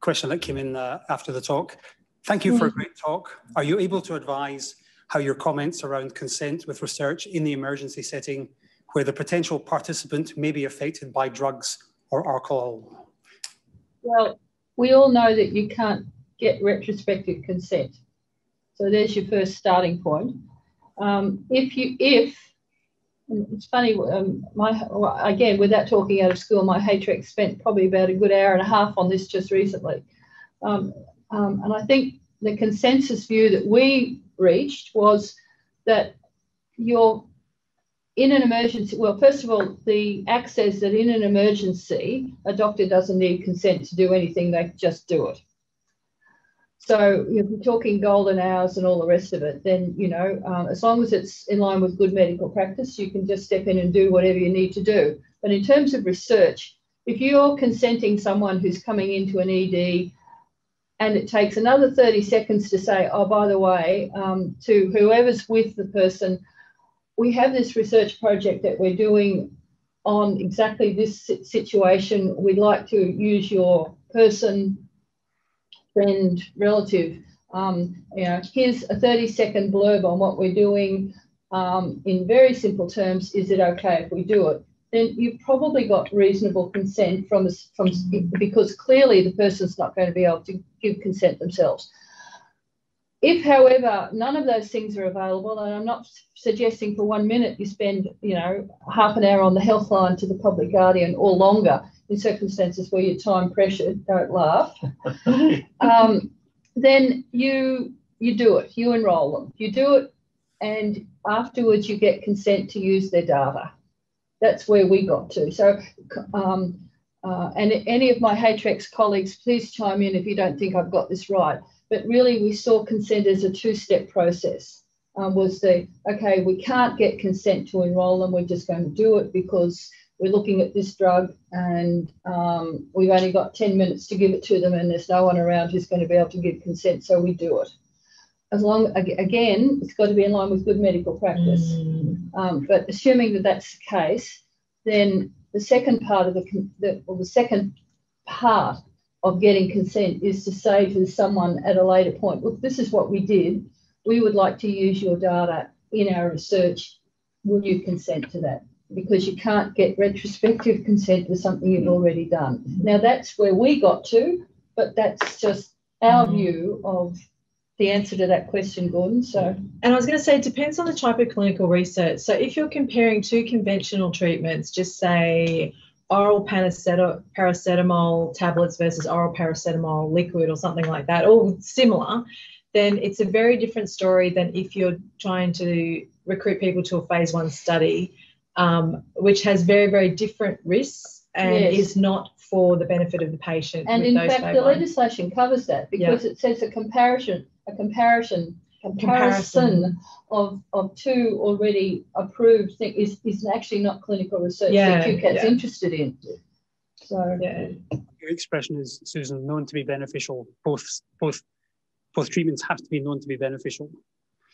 question that came in uh, after the talk. Thank you for a great talk. Are you able to advise how your comments around consent with research in the emergency setting, where the potential participant may be affected by drugs or alcohol? Well, we all know that you can't get retrospective consent. So there's your first starting point. Um, if you, if, it's funny, um, my again, without talking out of school, my HRECs spent probably about a good hour and a half on this just recently. Um, um, and I think the consensus view that we reached was that you're in an emergency. Well, first of all, the Act says that in an emergency, a doctor doesn't need consent to do anything, they just do it. So if you're talking golden hours and all the rest of it, then, you know, um, as long as it's in line with good medical practice, you can just step in and do whatever you need to do. But in terms of research, if you're consenting someone who's coming into an ED and it takes another 30 seconds to say, oh, by the way, um, to whoever's with the person, we have this research project that we're doing on exactly this situation. We'd like to use your person, friend, relative. Um, you know, here's a 30 second blurb on what we're doing. Um, in very simple terms, is it okay if we do it? Then you've probably got reasonable consent from from because clearly the person's not going to be able to give consent themselves. If, however, none of those things are available, and I'm not suggesting for one minute you spend, you know, half an hour on the health line to the public guardian or longer in circumstances where you're time pressured, don't laugh, um, then you you do it, you enrol them, you do it, and afterwards you get consent to use their data. That's where we got to. So, um, uh, and any of my HRECs colleagues, please chime in if you don't think I've got this right. But really, we saw consent as a two-step process. Um, was the okay? We can't get consent to enrol them. We're just going to do it because we're looking at this drug and um, we've only got 10 minutes to give it to them and there's no one around who's going to be able to give consent, so we do it. As long, again, it's got to be in line with good medical practice. Mm. Um, but assuming that that's the case, then the second part of the, the or the second part of getting consent is to say to someone at a later point, look, this is what we did. We would like to use your data in our research. Will you consent to that? Because you can't get retrospective consent for something you've already done. Now that's where we got to, but that's just our Mm. view of the answer to that question, Gordon. So And I was going to say it depends on the type of clinical research. So if you're comparing two conventional treatments, just say oral paracetamol, paracetamol tablets versus oral paracetamol liquid or something like that, all similar, then it's a very different story than if you're trying to recruit people to a phase one study, um, which has very, very different risks and Yes. is not for the benefit of the patient. And in fact, the one. legislation covers that because it says a comparison, a comparison, comparison of, of two already approved things is, is actually not clinical research Yeah, that QCAT's yeah. interested in. So, Yeah. Your expression is, Susan, known to be beneficial. Both, both, both treatments have to be known to be beneficial.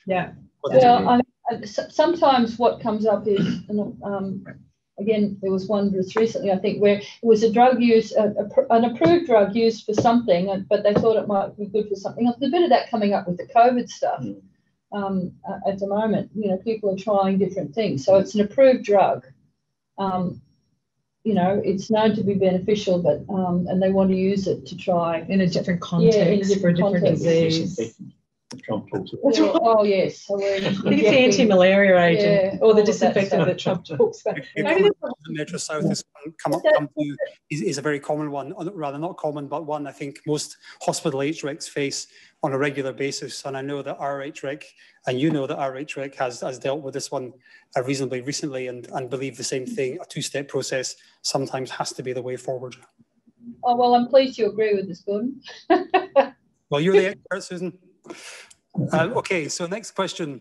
Yeah. well, I, I- s- sometimes what comes up is, um, again, there was one just recently, I think, where it was a drug use, a, a an approved drug used for something, but they thought it might be good for something else. There's a bit of that coming up with the COVID stuff. Mm. Um, at the moment, you know, people are trying different things. So it's an approved drug. Um, you know, it's known to be beneficial, but um, and they want to use it to try. in a different context for a different different context. disease. Trump talks about. Yeah, oh yes, I think it's the anti-malaria agent Yeah, or all the of that disinfectant stuff. that Trump talks about. Maybe the Metro South has come up, come to is, is a very common one, rather not common, but one I think most hospital HRECs face on a regular basis. And I know that our HREC, and you know that our HREC has, has dealt with this one uh, reasonably recently and, and believe the same thing. A two-step process sometimes has to be the way forward. Oh well, I'm pleased you agree with this, Gordon. Well, you're the expert, Susan. Uh, okay, so next question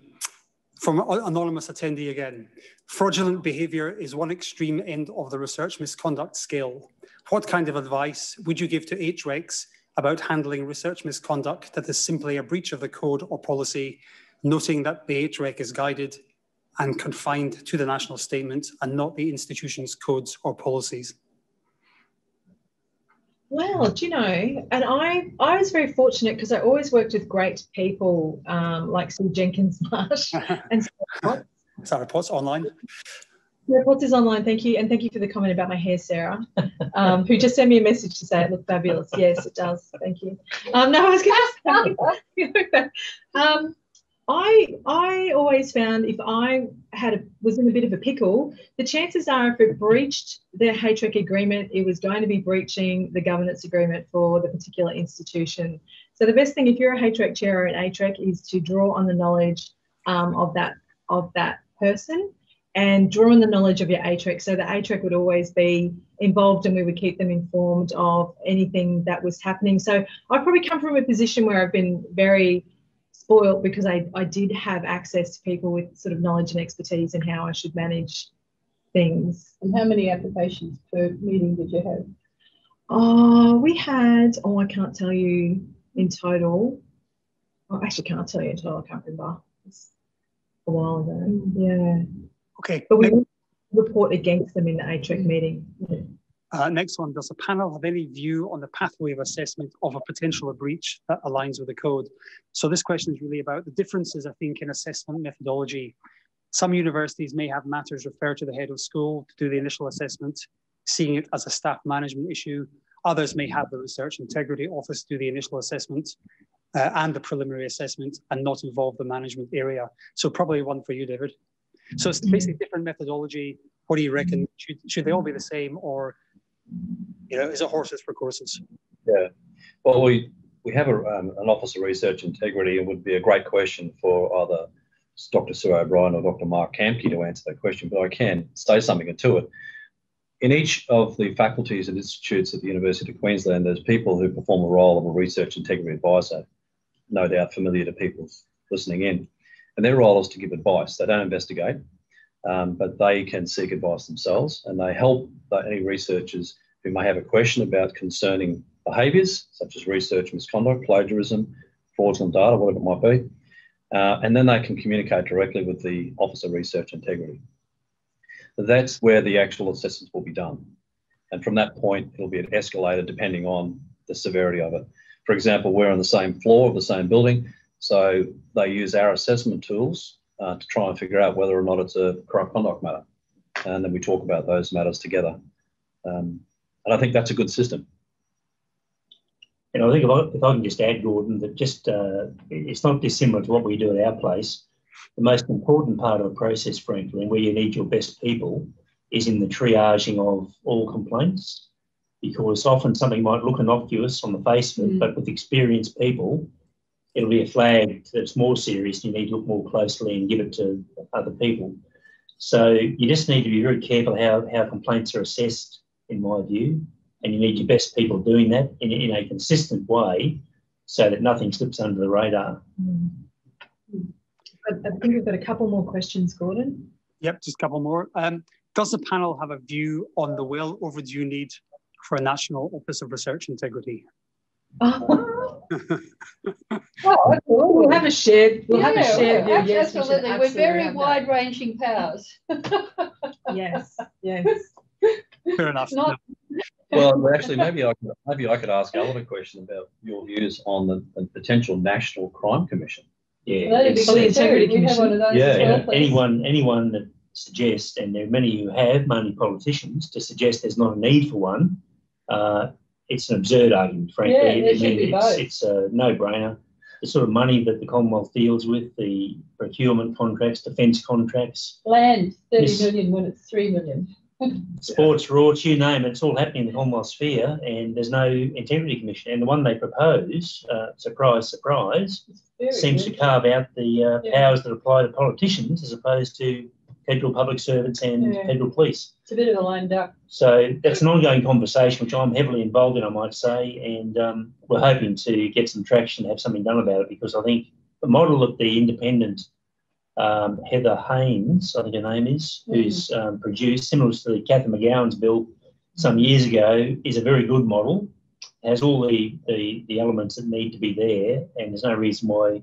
from anonymous attendee again. Fraudulent behaviour is one extreme end of the research misconduct scale. What kind of advice would you give to HRECs about handling research misconduct that is simply a breach of the code or policy, noting that the HREC is guided and confined to the national statement and not the institution's codes or policies? Well, do you know, and I I was very fortunate because I always worked with great people um, like Sue Jenkins Marsh and Sarah Sarah Potts online. Sarah Potts is online. Thank you, and thank you for the comment about my hair, Sarah, um, who just sent me a message to say it looked fabulous. Yes, it does. Thank you. Um, no, I was going to say. I I always found if I had a, was in a bit of a pickle, the chances are if it breached the HREC agreement, it was going to be breaching the governance agreement for the particular institution. So the best thing if you're a HREC chair or an HREC is to draw on the knowledge um, of that of that person and draw on the knowledge of your HREC. So the HREC would always be involved and we would keep them informed of anything that was happening. So I probably come from a position where I've been very spoiled because I, I did have access to people with sort of knowledge and expertise in how I should manage things. And how many applications per meeting did you have? Oh, we had, oh, I can't tell you in total. I actually can't tell you in total, I can't remember. It's a while ago. Mm. Yeah. Okay, But we report against them in the HREC meeting. Uh, next one. Does the panel have any view on the pathway of assessment of a potential breach that aligns with the code? So this question is really about the differences, I think, in assessment methodology. Some universities may have matters referred to the head of school to do the initial assessment, seeing it as a staff management issue. Others may have the research integrity office do the initial assessment uh, and the preliminary assessment and not involve the management area. So probably one for you, David. So it's basically different methodology. What do you reckon? Should, should they all be the same or, you know, is it horses for courses? Yeah. Well, we, we have a, um, an Office of Research Integrity and would be a great question for either Dr. Sue O'Brien or Dr. Mark Kamke to answer that question, but I can say something to it. In each of the faculties and institutes at the University of Queensland, there's people who perform the role of a research integrity advisor, no doubt familiar to people listening in. And their role is to give advice. They don't investigate, um, but they can seek advice themselves and they help any researchers who may have a question about concerning behaviours such as research misconduct, plagiarism, fraudulent data, whatever it might be. Uh, and then they can communicate directly with the Office of Research Integrity. That's where the actual assessments will be done. And from that point, it'll be escalated depending on the severity of it. For example, we're on the same floor of the same building, so they use our assessment tools uh, to try and figure out whether or not it's a corrupt conduct matter. And then we talk about those matters together. Um, and I think that's a good system. And I think if I, if I can just add, Gordon, that just uh, it's not dissimilar to what we do at our place. The most important part of the process, frankly, and where you need your best people, is in the triaging of all complaints. Because often something might look innocuous on the face of it, Mm. but with experienced people, it'll be a flag that's more serious. You need to look more closely and give it to other people. So you just need to be very careful how, how complaints are assessed, in my view, and you need your best people doing that in, in a consistent way so that nothing slips under the radar. Mm. I, I think we've got a couple more questions, Gordon. Yep, just a couple more. Um, does the panel have a view on the well overdue need for a National Office of Research Integrity? Oh, Oh, we'll have a shared, we'll have a Yeah, shared view. ab- Yes, we should absolutely. We're very absolutely that. wide-ranging powers. Yes, yes. Fair enough. Not- Well, actually, maybe I could, maybe I could ask Alan a question about your views on the, the potential National Crime Commission. Yeah, That'd be it's- Oh, the. Integrity We have one of those Yeah, well, know, anyone anyone that suggests, and there are many who have, mainly politicians, to suggest there's not a need for one, uh, it's an absurd argument, frankly. Yeah, I mean, be it's, it's a no-brainer. The sort of money that the Commonwealth deals with, the procurement contracts, defence contracts, Land, thirty million when it's three million. sports, rorts, you name it, it's all happening in the Commonwealth sphere, and there's no integrity commission. And the one they propose, uh, surprise, surprise, seems to carve out the uh, Yeah. powers that apply to politicians as opposed to federal public servants and Yeah. federal police. It's a bit of a lame duck. So that's an ongoing conversation, which I'm heavily involved in, I might say, and um, we're hoping to get some traction, have something done about it, because I think the model that the independent um, Heather Haines, I think her name is, who's um, produced, similar to the Catherine McGowan's bill some years ago, is a very good model. Has all the, the, the elements that need to be there, and there's no reason why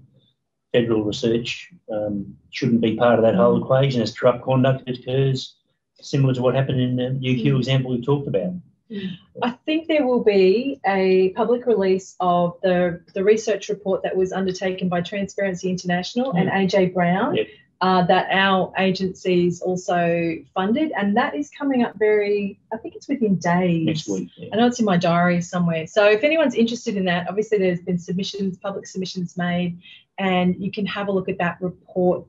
federal research um, shouldn't be part of that whole equation as corrupt conduct occurs, similar to what happened in the UQ mm. example we talked about. Mm. I think there will be a public release of the, the research report that was undertaken by Transparency International and mm. AJ Brown Yep. Uh, that our agencies also funded, and that is coming up very. I think it's within days. Next week. yeah. I know it's in my diary somewhere. So if anyone's interested in that, obviously there's been submissions, public submissions made, and you can have a look at that report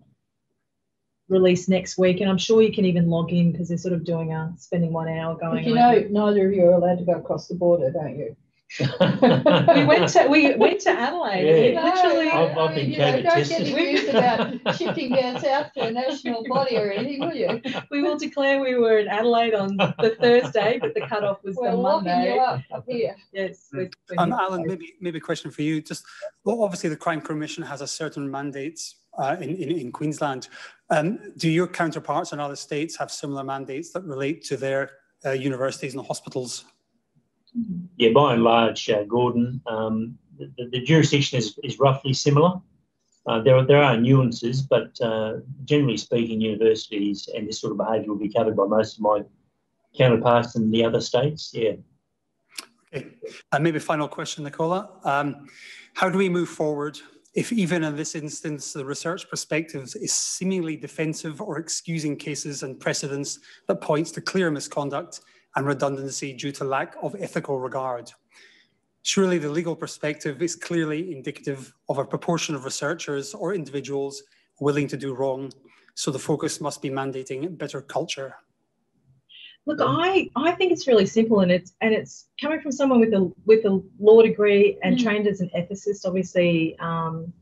released next week. And I'm sure you can even log in because they're sort of doing a spending one hour going. But you over know, neither of you are allowed to go across the border, don't you? We went to we went to Adelaide. Yeah. We literally, I've- I've been you know, don't tested. get accused about shifting down south to a national body or anything, will you? we will declare we were in Adelaide on the Thursday, but the cutoff was We're the Monday. you up up here. Yes. with- with- Um, Alan, maybe maybe a question for you. Just well, obviously the Crime Commission has a certain mandate uh, in, in in Queensland. Um, do your counterparts in other states have similar mandates that relate to their uh, universities and hospitals? Yeah, by and large, uh, Gordon, um, the, the- jurisdiction is, is roughly similar. Uh, there, are, there are nuances, but uh, generally speaking, universities and this sort of behaviour will be covered by most of my counterparts in the other states. Yeah. Okay. And maybe final question, Nicola. Um, how do we move forward if even in this instance the research perspective is seemingly defensive or excusing cases and precedents that points to clear misconduct and redundancy due to lack of ethical regard? Surely the legal perspective is clearly indicative of a proportion of researchers or individuals willing to do wrong. So the focus must be mandating better culture. Look, I, I think it's really simple, and it's and it's coming from someone with a with a law degree and Mm. trained as an ethicist, obviously um,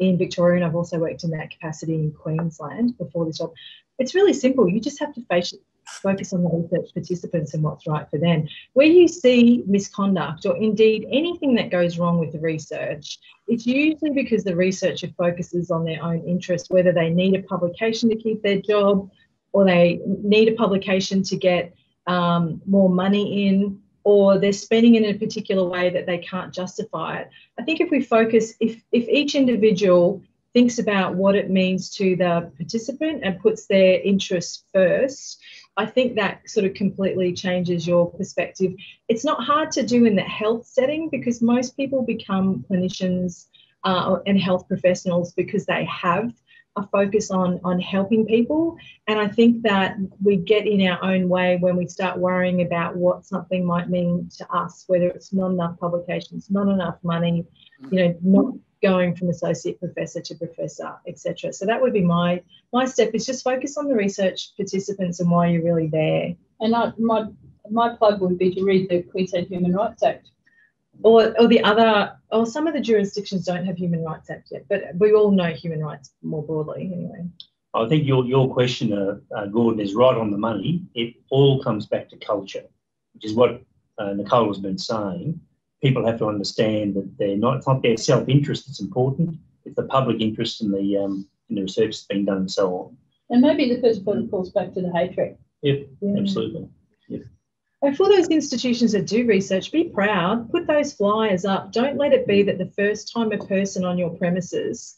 in Victoria, and I've also worked in that capacity in Queensland before this job. It's really simple. You just have to face, focus on the research participants and what's right for them. Where you see misconduct or indeed anything that goes wrong with the research, it's usually because the researcher focuses on their own interest, whether they need a publication to keep their job or they need a publication to get um, more money in, or they're spending it in a particular way that they can't justify it. I think if we focus, if if each individual thinks about what it means to the participant and puts their interests first, I think that sort of completely changes your perspective. It's not hard to do in the health setting because most people become clinicians uh, and health professionals because they have a focus on on helping people and i think that we get in our own way when we start worrying about what something might mean to us whether it's not enough publications not enough money you know not going from associate professor to professor etc so that would be my my step is just focus on the research participants and why you're really there And I, my my plug would be to read the Queensland Human Rights Act. or, or the other or some of the jurisdictions don't have human rights act yet but we all know human rights more broadly anyway I think your, your question, uh, uh, Gordon, is right on the money. It all comes back to culture, which is what uh, Nicole has been saying. People have to understand that they're not, it's not their self interest that's important, it's the public interest in the, um, in the research that's being done and so on. And maybe the first point calls back to the HREC. Yep, Yeah. absolutely. And for those institutions that do research, be proud, put those flyers up. Don't let it be that the first time a person on your premises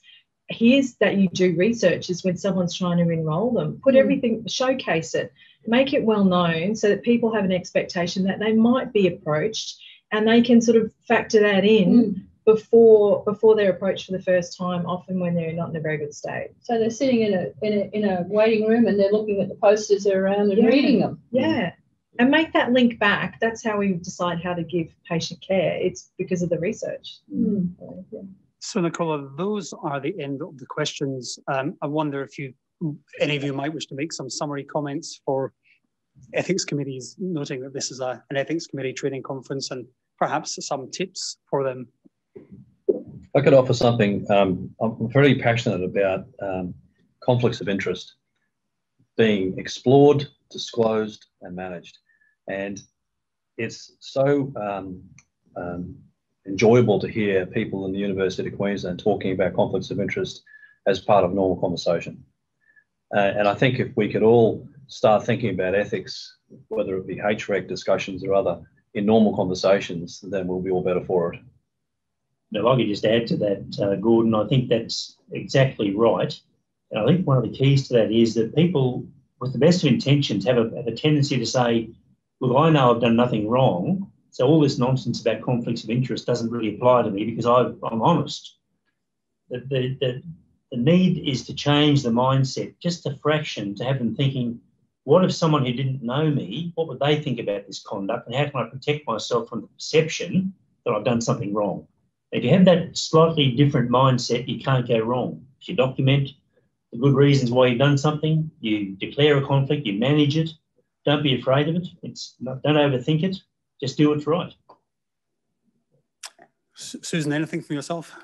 hears that you do research is when someone's trying to enrol them. Put Mm. everything, showcase it, make it well known so that people have an expectation that they might be approached and they can sort of factor that in Mm. before before they're approached for the first time, often when they're not in a very good state. So they're sitting in a in a in a waiting room and they're looking at the posters that are around and Yeah. reading them. Yeah. And make that link back. That's how we decide how to give patient care. It's because of the research. Hmm. So, Nicola, those are the end of the questions. Um, I wonder if you, any of you might wish to make some summary comments for ethics committees, noting that this is a, an ethics committee training conference and perhaps some tips for them. I could offer something. Um, I'm very passionate about um, conflicts of interest being explored, disclosed, and managed. And it's so um, um, enjoyable to hear people in the University of Queensland talking about conflicts of interest as part of normal conversation. Uh, and I think if we could all start thinking about ethics, whether it be HREC discussions or other, in normal conversations, then we'll be all better for it. Now, I could just add to that, uh, Gordon, I think that's exactly right. And I think one of the keys to that is that people, with the best of intentions, have a, have a tendency to say, Look, I know I've done nothing wrong. So all this nonsense about conflicts of interest doesn't really apply to me because I, I'm honest. The, the, the, the need is to change the mindset just a fraction to have them thinking, what if someone who didn't know me, what would they think about this conduct and how can I protect myself from the perception that I've done something wrong? If you have that slightly different mindset, you can't go wrong. If you document the good reasons why you've done something, you declare a conflict, you manage it. Don't be afraid of it. It's not, don't overthink it. Just do what's right. Susan, anything from yourself?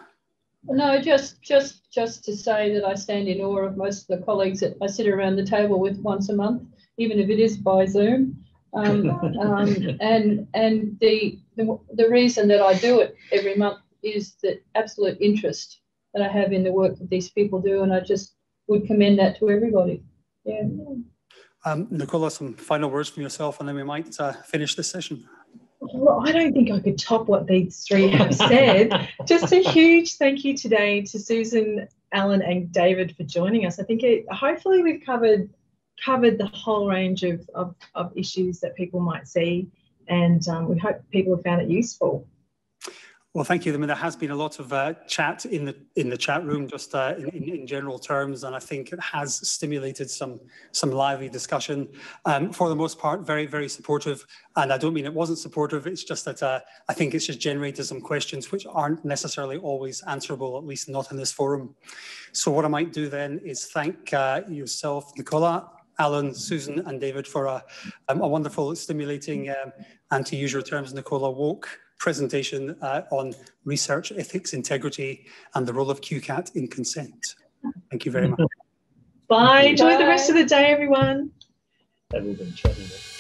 No, just just just to say that I stand in awe of most of the colleagues that I sit around the table with once a month, even if it is by Zoom. Um, um, and and the, the the reason that I do it every month is the absolute interest that I have in the work that these people do, and I just would commend that to everybody. Yeah. Um, Nicola, some final words from yourself, and then we might uh, finish this session. Well, I don't think I could top what these three have said. Just a huge thank you today to Susan, Alan, and David for joining us. I think it, hopefully we've covered covered the whole range of, of, of issues that people might see, and um, we hope people have found it useful. Well, thank you. I mean, there has been a lot of uh, chat in the in the chat room, just uh, in, in, in general terms, and I think it has stimulated some some lively discussion. Um, for the most part, very very supportive, and I don't mean it wasn't supportive. It's just that uh, I think it's just generated some questions which aren't necessarily always answerable, at least not in this forum. So what I might do then is thank uh, yourself, Nicola, Alan, Susan, and David for a, um, a wonderful, stimulating, um, and to use your terms, Nicola, woke presentation uh, on research ethics, integrity, and the role of QCAT in consent. Thank you very much. Bye. Enjoy the rest of the day, everyone. That